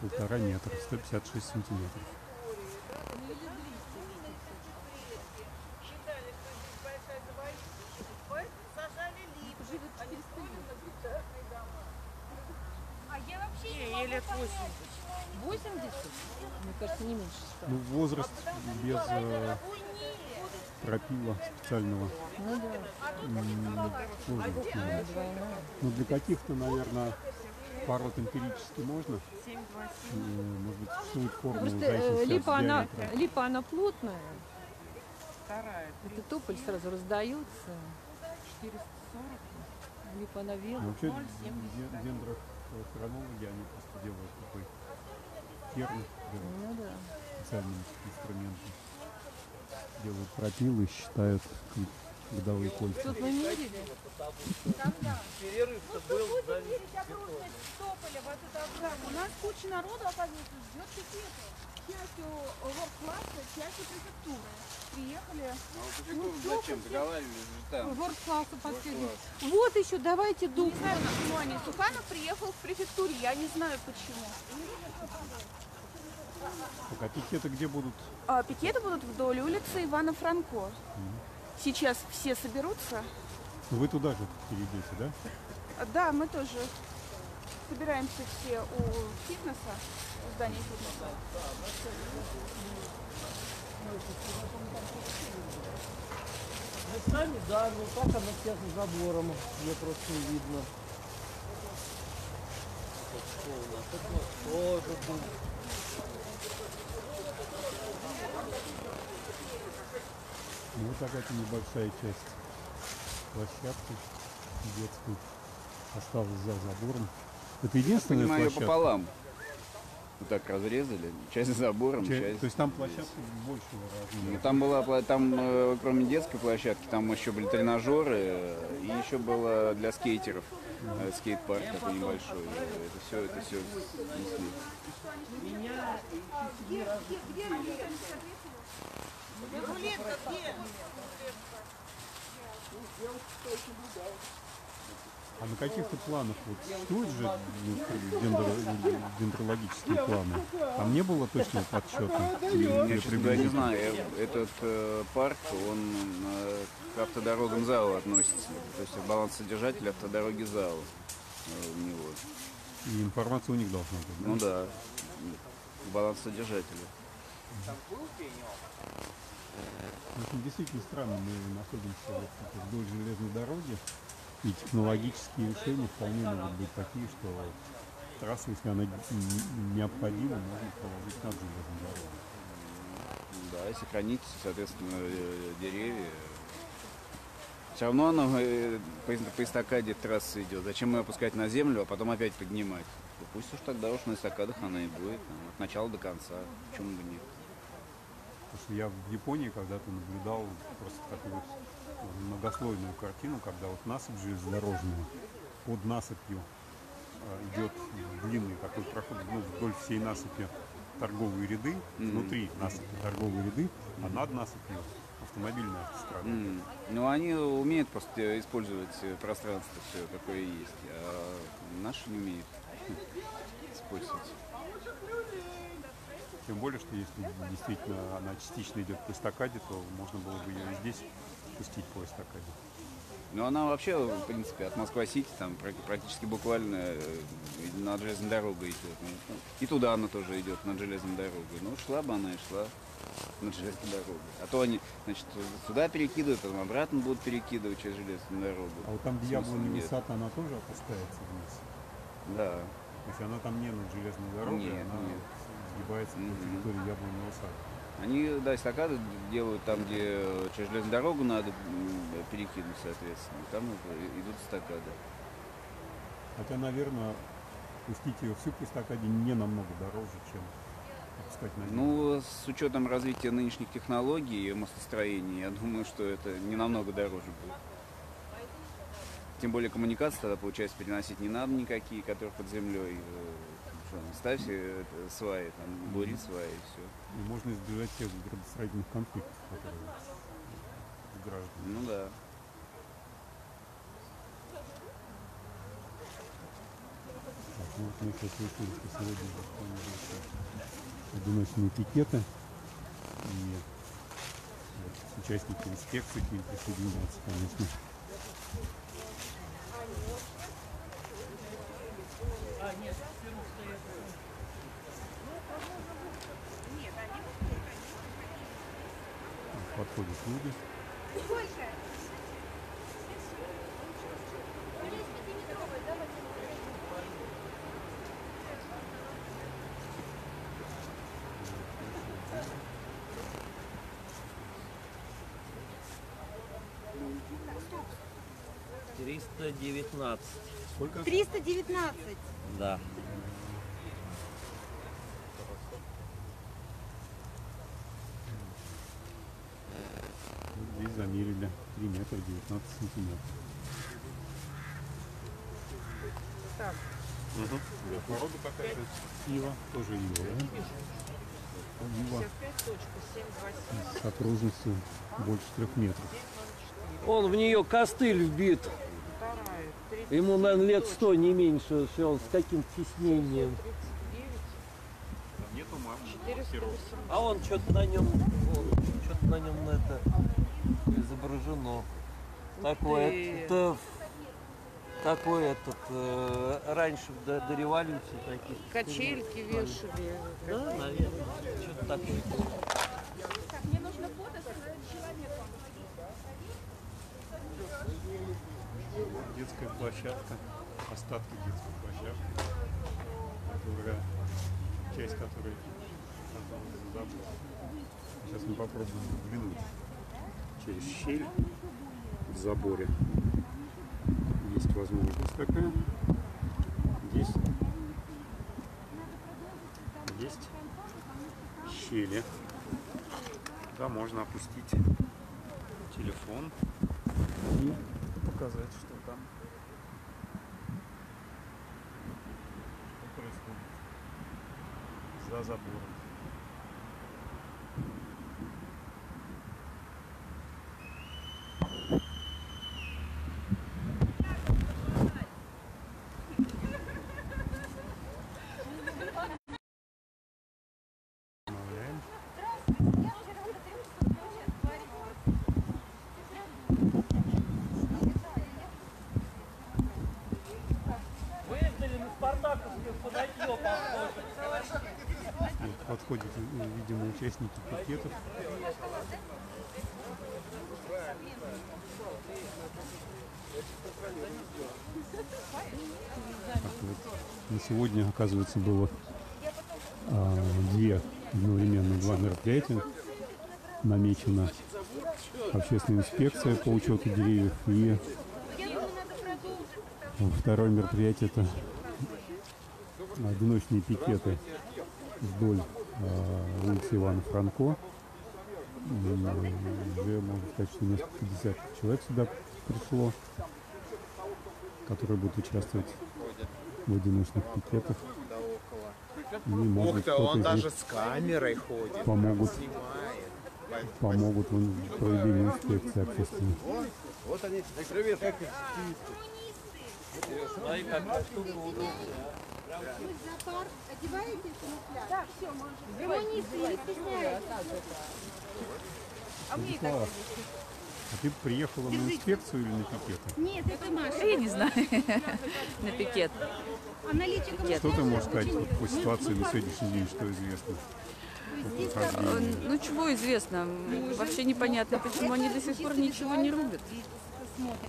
полтора метра, 156 сантиметров. А я вообще не Ей лет понять, 80. 80? Мне кажется, не меньше. Ну, возраст без э, пропила специального. Ну да. Сложно установить. Ну, для каких-то, наверное, пород эмпирически можно. Может быть, существует формула Потому что э, липа она, липа она плотная. Вторая. Это тополь сразу раздается. 440. Липа она белая. Вообще, ден- дендрохронологи, они просто делают такой керн, берут Ну да. специальным инструментом. Делают пропилы считают годовые кольца. Тут вы мерили? Перерыв-то был за У нас куча народу, оказывается, ждет пикета. Частью ворк-класса, частью префектуры. Приехали. Ну, зачем договаривались же там? Последний. Ворд-класс. Вот еще, давайте дуб. Не знаю, почему они. Суханов приехал в префектуре, я не знаю почему. Так, а пикеты где будут? А, пикеты будут вдоль улицы Ивана Франко. Сейчас все соберутся. Вы туда же перейдете, да? Да, мы тоже собираемся все у фитнеса, у здания фитнеса. Мы сами, да, ну как она сейчас за забором, мне просто не видно. Вот что у нас? Это тоже дуб. Ну, вот какая-то небольшая часть площадки детской осталась за забором. Это единственная Понимаю, площадка? пополам. Вот так разрезали. Часть забором, Ча- часть... То есть там площадка большего размера? Ну, там была, там э, кроме детской площадки, там еще были тренажеры, э, и еще было для скейтеров э, скейт-парк такой небольшой. Это все, это все снесли. Где? А на каких-то планах вот существуют же ну, дендро- дендрологические планы? Там не было точного подсчета? Я, честно говоря, не знаю. Этот э, парк, он э, к автодорогам ЗАО относится. То есть баланс-содержатель автодороги ЗАО э, у него. И информация у них должна быть, да? Ну да, баланс-содержателя. В действительно странно, мы находимся вот вдоль железной дороги, и технологические решения вполне могут быть такие, что трассу, если она необходима, можно проложить над железной дорогой. Да, и сохранить, соответственно, э, деревья. Все равно оно э, по, эстакаде трассы идет. Зачем ее опускать на землю, а потом опять поднимать? Ну, Пусть уж тогда уж на эстакадах она и будет, от начала до конца. Почему бы нет? Потому что я в Японии когда-то наблюдал просто такую многослойную картину, когда вот насыпь железнодорожная, под насыпью э, идет длинный такой проход, ну, вдоль всей насыпи торговые ряды, Мгм. внутри насыпи торговые ряды, а над насыпью автомобильная автострада. М. Ну, они умеют просто использовать э, пространство все, какое есть, а наши не умеют использовать. Тем более, что если действительно она частично идет по эстакаде, то можно было бы ее и здесь пустить по эстакаде. Ну, она вообще, в принципе, от Москва-Сити там прак- практически буквально э, над железной дорогой идет. Ну, И туда она тоже идет, над железной дорогой. Ну, шла бы она и шла над железной дорогой. А то они, значит, сюда перекидывают, потом обратно будут перекидывать через железную дорогу. А вот там, где яблоневый сад, она тоже опускается вниз. Да. То есть она там не над железной дорогой, Нет, она нет. Сгибается по территории яблоневого сада. Они, да, эстакады делают там, где через железную дорогу надо перекинуть, соответственно. Там идут эстакады. Хотя, наверное, пустить ее всю по эстакаде не намного дороже, чем опускать на землю. Ну, с учетом развития нынешних технологий и мостостроения, я думаю, что это не намного дороже будет. Тем более коммуникации тогда, получается, переносить не надо никакие, которые под землей. Э, Что, там, ставь э, это, сваи, там, бури сваи и все. И можно избежать тех градостроительных конфликтов, которые с гражданами. Ну да. Так, ну вот мы сейчас решили, что сегодня одиночные пикеты. И вот участники инспекции к ним присоединяются, конечно. Подходят люди. Триста девятнадцать. Сколько? 319. Да. 15 сантиметров. Так. Угу. Да, народу. Ива, тоже Ива. Да? Ива. С окружностью больше трех метров. Он в нее костыль вбит. Ему, наверное, лет сто не меньше, если он с каким теснением. А он что-то на нем, что-то на нем на это изображено. Такое, ты. это, такой этот, э, раньше до, до революции таких. Качельки вешали. Да, наверное, что-то такое. Мне нужно фото с человеком. Детская площадка, остатки детской площадки, которая, часть которой осталась за забором. Сейчас мы попробуем заглянуть через щель в заборе. Есть возможность такая. Здесь есть щели. Да, можно опустить телефон и показать, что там происходит за забором. Добавляем. Выездили на Спартаковскую подойдем, Вот Подходят, э, видимо, участники пикетов. Вот на сегодня, оказывается, было а, две одновременно два мероприятия. Намечена общественная инспекция по учету деревьев и второе мероприятие это одиночные пикеты вдоль э, улицы Ивана Франко. Уже можно сказать, что несколько десятков человек сюда пришло, которые будут участвовать в одиночных пикетах. И могут Ух ты, он даже с камерой ходит. помогут, Снимает. помогут в проведении инспекции общественной. Вот, вот они. Привет, как их Смотри, какая штука удобная. Вы в зоопарк одеваетесь на пляж? Да, все, можно. Ремонисты, не стесняйтесь. А мне Владислава, а ты приехала на инспекцию или на пикеты? Нет, это Маша. Я не знаю. На пикет. Аналитикам Что ты можешь сказать вот по ситуации на сегодняшний день, что известно? Ну чего известно? Вообще непонятно, почему они до сих пор ничего не рубят.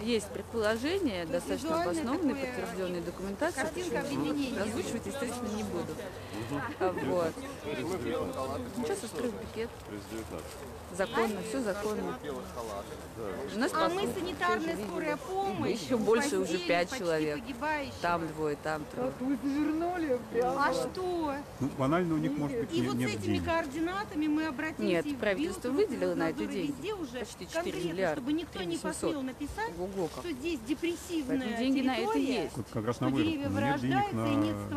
Есть предположения, То достаточно обоснованные, подтвержденные объединения. Озвучивать, естественно, не буду. А, Вот. Сейчас устроим пикет. Законно, все законно. У нас А мы санитарная скорая помощь. Еще больше уже пять человек. Там двое, там трое. Вы завернули прямо. А что? Ну, банально у них может быть И не- вот с нет этими денег. координатами мы обратились Нет, правительство выделило на это которые деньги. Везде уже Почти 4 конкретно, миллиарда, чтобы никто не 3700. посмел написать, Ого, что здесь депрессивная Поэтому деньги на это есть. Вот как раз на вырубку. Но нет денег на...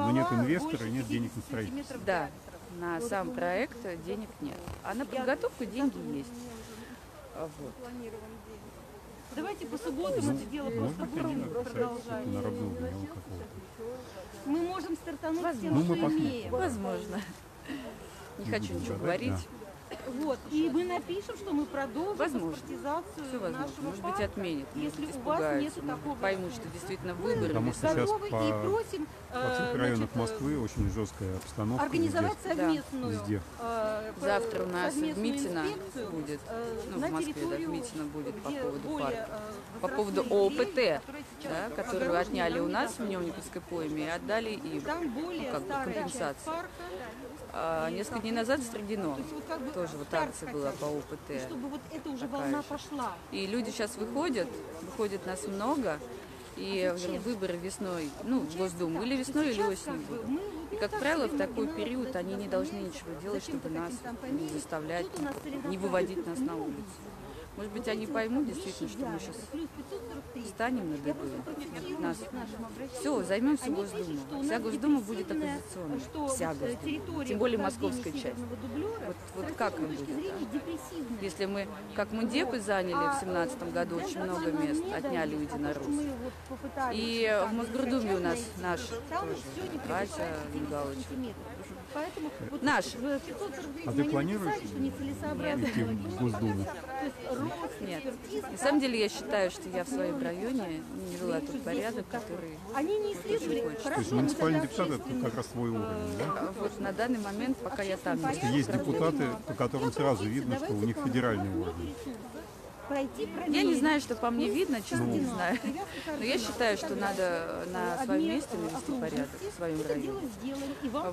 но нет ствола инвестора и нет денег на 50 строительство. Да. На сам проект денег нет. А на подготовку деньги есть. А Вот. Давайте по субботам Ну, это дело просто будем продолжать. гнева какого-то. Мы можем стартануть с тем, Ну, что посмотрим. имеем. Возможно. Не хочу ничего говорить. Вот. И мы напишем, что мы продолжим Возможно. паспортизацию Все возможно. нашего Может быть, парка, отменят. Может если быть, у вас может, такого Поймут, что действительно выборы Потому что сейчас готовы и по, просим, во всех э, районах значит, Москвы очень жесткая обстановка. организовать везде. совместную, Везде. э, Завтра у нас инспекцию, будет, э, ну, на в Москве, да, Митино будет по поводу более, парка. э, По поводу ОПТ, да, которую отняли у нас в доступны. Неониковской пойме и отдали им. Там более ну, как бы парка. А, несколько дней назад в Строгино То вот как бы тоже вот акция была хотят, по ОПТ. и Чтобы вот эта уже волна же. пошла. И люди сейчас выходят, выходит нас много, и А выборы весной, ну, в Госдуму, или весной, или осенью будут. И, как правило, в такой период они не должны ничего делать, чтобы нас не заставлять, не выводить нас на улицу. Может быть, они поймут действительно, что мы сейчас плюс 543. Станем на процитирую Нас... Все, займемся Госдуму. у Вся Госдума будет оппозиционной. Вся э, Госдума. Тем более московская часть. Вот, вот как им будет? Если мы, как Мундепы заняли в семнадцатом году Даже очень много мест, отняли у а попытались И в Мосгордуме у нас наш тоже Катя превышает 70 Мигалыч. сантиметров. Поэтому вот Наш. в 549 А ты планируешь написали, что нецелесообразно идти в Госдуму? Рост Нет. На самом деле я считаю, что я в своем районе не вела тот порядок, который Они не исследовали. То есть муниципальный депутат это как раз твой уровень, да? А Вот на данный момент, пока я там Просто есть депутаты, по которым сразу видно, что у них федеральный уровень. Пройти Я не знаю, что по мне видно, честно не знаю. Но я считаю, что надо на своем месте навести порядок в своем районе.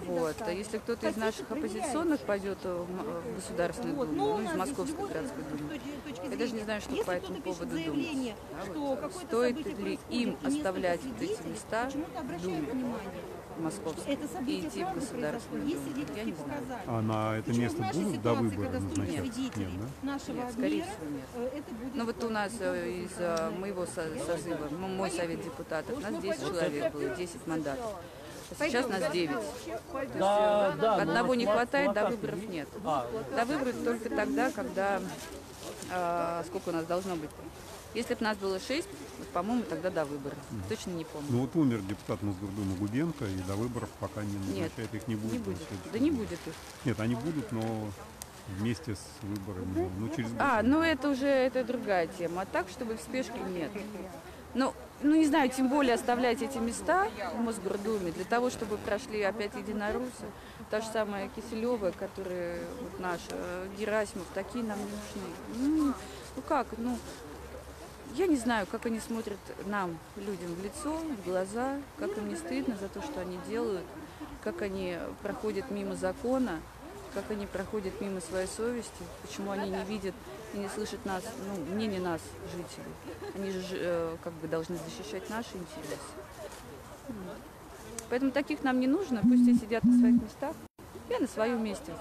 Вот. А Если кто-то из наших оппозиционных пойдет в М- в Государственную Думу, но у ну, из Московской городской думы, я даже не знаю, что по этому поводу думать. Стоит ли им оставлять вот эти места в Думе внимание. московской Это и событие идти в Государственную Думу? Я не знаю. А на это место в нашей будут до ситуации, выбора назначаться? свидетелей Нет, да? Нет, скорее всего, нет. э, это будет Ну вот у нас э, из э, моего со- созыва, мой совет депутатов, нас 10 человек было, 10 мандатов. А Сейчас нас 9. То есть, Да, э, да, но одного не хватает, до плакаты выборов нет. А. До выборов только тогда, когда э, сколько у нас должно быть. Если бы нас было 6, по-моему, тогда до выборов. Точно не помню. Ну вот умер депутат Мосгордумы Губенко, и до выборов пока не Нет, назначает, их не будет. не будет. Да не будет их. Нет, они будут, но вместе с выборами, ну через год. А, ну это уже это другая тема. А так, чтобы в спешке нет. Ну, ну не знаю, тем более оставлять эти места в Мосгордуме для того, чтобы прошли опять единоруссы. Та же самая Киселева, которые вот наша, Герасимов, такие нам не нужны. Ну, ну как, ну, я не знаю, как они смотрят нам, людям, в лицо, в глаза, как им не стыдно за то, что они делают, как они проходят мимо закона, как они проходят мимо своей совести, почему они не видят и не слышат нас, ну, мнение нас, жителей. Они же э, как бы должны защищать наши интересы. Поэтому таких нам не нужно, пусть все сидят на своих местах. Я на своем месте.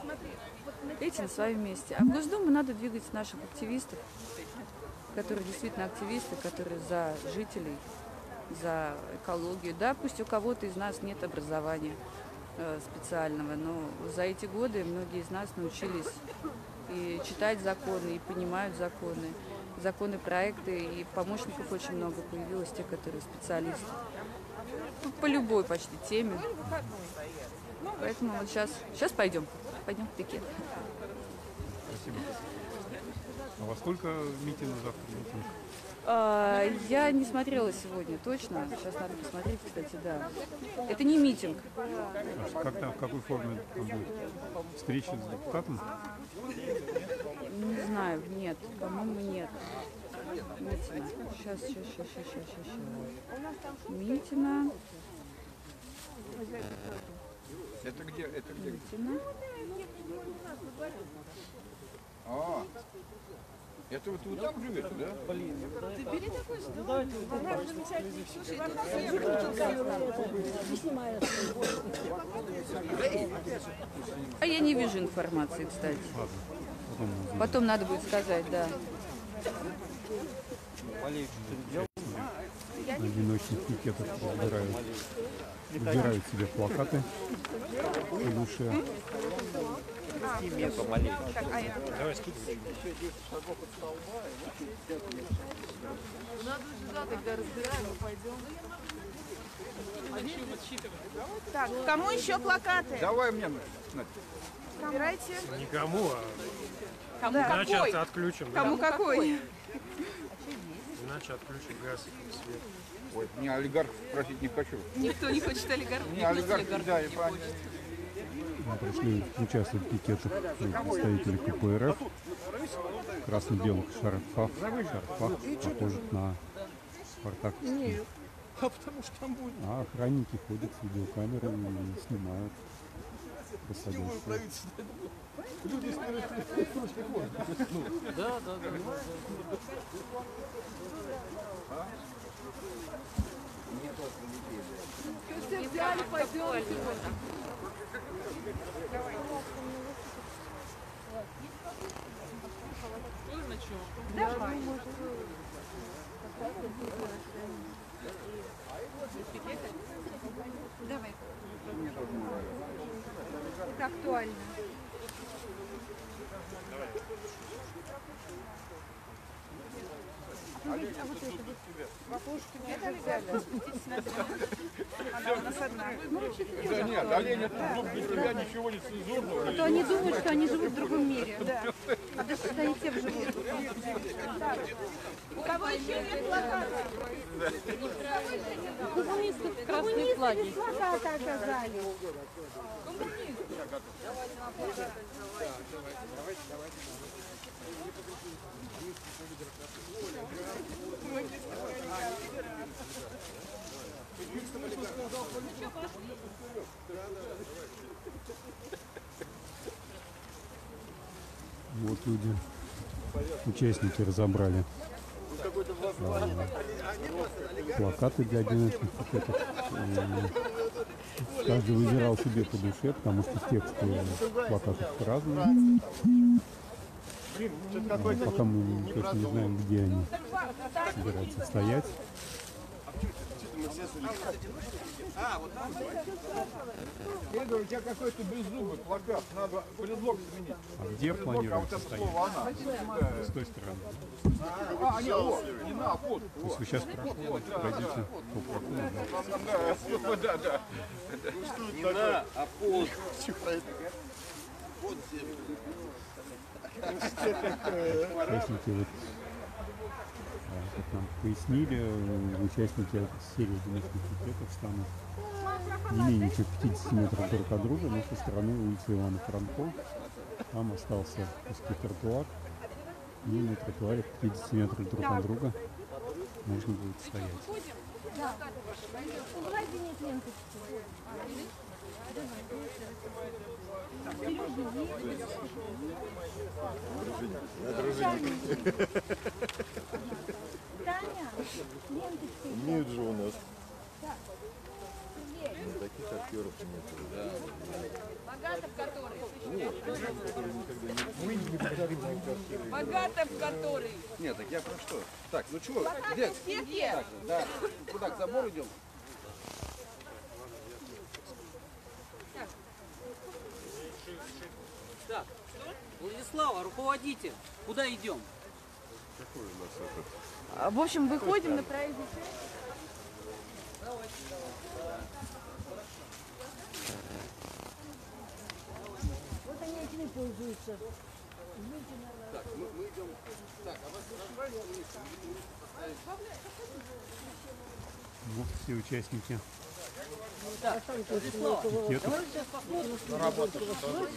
Эти на своем месте. А в Госдуму надо двигать наших активистов, которые действительно активисты, которые за жителей, за экологию. Да, пусть у кого-то из нас нет образования э, специального, но за эти годы многие из нас научились и читать законы, и понимают законы, законы, проекты, и помощников очень много появилось, те, которые специалисты. По- По любой почти теме. Поэтому вот сейчас, сейчас пойдем, пойдем в пикет. Спасибо. А во сколько митинг завтра митинг? А, Я не смотрела сегодня точно. Сейчас надо посмотреть, кстати, да. Это не митинг. А Как там, в какой форме там будет? Встреча с депутатом? Не знаю, нет, по-моему, нет. Митина. Сейчас, сейчас, сейчас, сейчас, сейчас, сейчас. Митина. Это где? Это где? Митина. А, это вот вы там живете, да? Блин. Ты бери такой стол. Она замечательная. Слушай, вам А я не вижу информации, кстати. Потом надо будет сказать, да. Одиночных пикетах выбирают, выбирают себе плакаты. Давай Надо сюда тогда разбираем пойдем. Так, кому еще плакаты? Давай мне. Собирайте. Никому, а Кому иначе какой? от- отключим. да. Кому какой? Иначе отключим газ и свет. Ой, не олигарх просить не хочу. Никто не хочет олигархов. Не олигарх, да, и правильно. Пришли участвовать в пикетах представители КПРФ красно-белых шарфах, шарфах похожих на спартаковские. А потому что там будет А охранники ходят с видеокамерами и снимают происходящее. люди с перестроечных войн. Да, да, да. Все взяли, пойдем. Давай. Давай. Это актуально. А вот это вот. Вафушки Это. Идите на Она у нас одна. Да нет, олень это ну, без тебя ничего не цензурного. А то они думают, что они живут в другом мире. Да. А даже что они все живут. У кого еще нет плаката? Коммунисты красные флаги. без плаката оказались. Вот люди, участники разобрали плакаты для одиночных пикетов. Каждый выбирал себе по душе, потому что тексты плакатов разные. Пока мы точно не знаем, где они собираются стоять. Федор, у тебя какой-то беззубый плакат, надо предлог сменить. А где Предлог, а вот планируется стоять? она. С той стороны. А, не, вот, не на, вот. Есть вы сейчас проходите по проходу. Да, да. Не на, а под. Участники вот, а, как нам пояснили, э, участники серии одиночных пикетов станут не менее чем 50 метров друг от друга, со стороны улицы Ивана Франко. Там остался узкий тротуар. И на тротуаре в 50 метров друг от друга можно будет стоять. Влади Умеют же у нас. Ну, Таких актеров нет. Богатов который. Мы не благодарим актеров. Богатов который. Нет, так я про что? Так, ну чего, где? Так, да. Куда, к забору идем? Так, Владислава, руководитель, куда идем? Какой у нас этот? А, В общем, выходим на проезде. Вот они этими пользуются. Так, мы, мы идем. Так, а вас Вот все участники Так, Владислава, пикетов. давай сейчас посмотрим.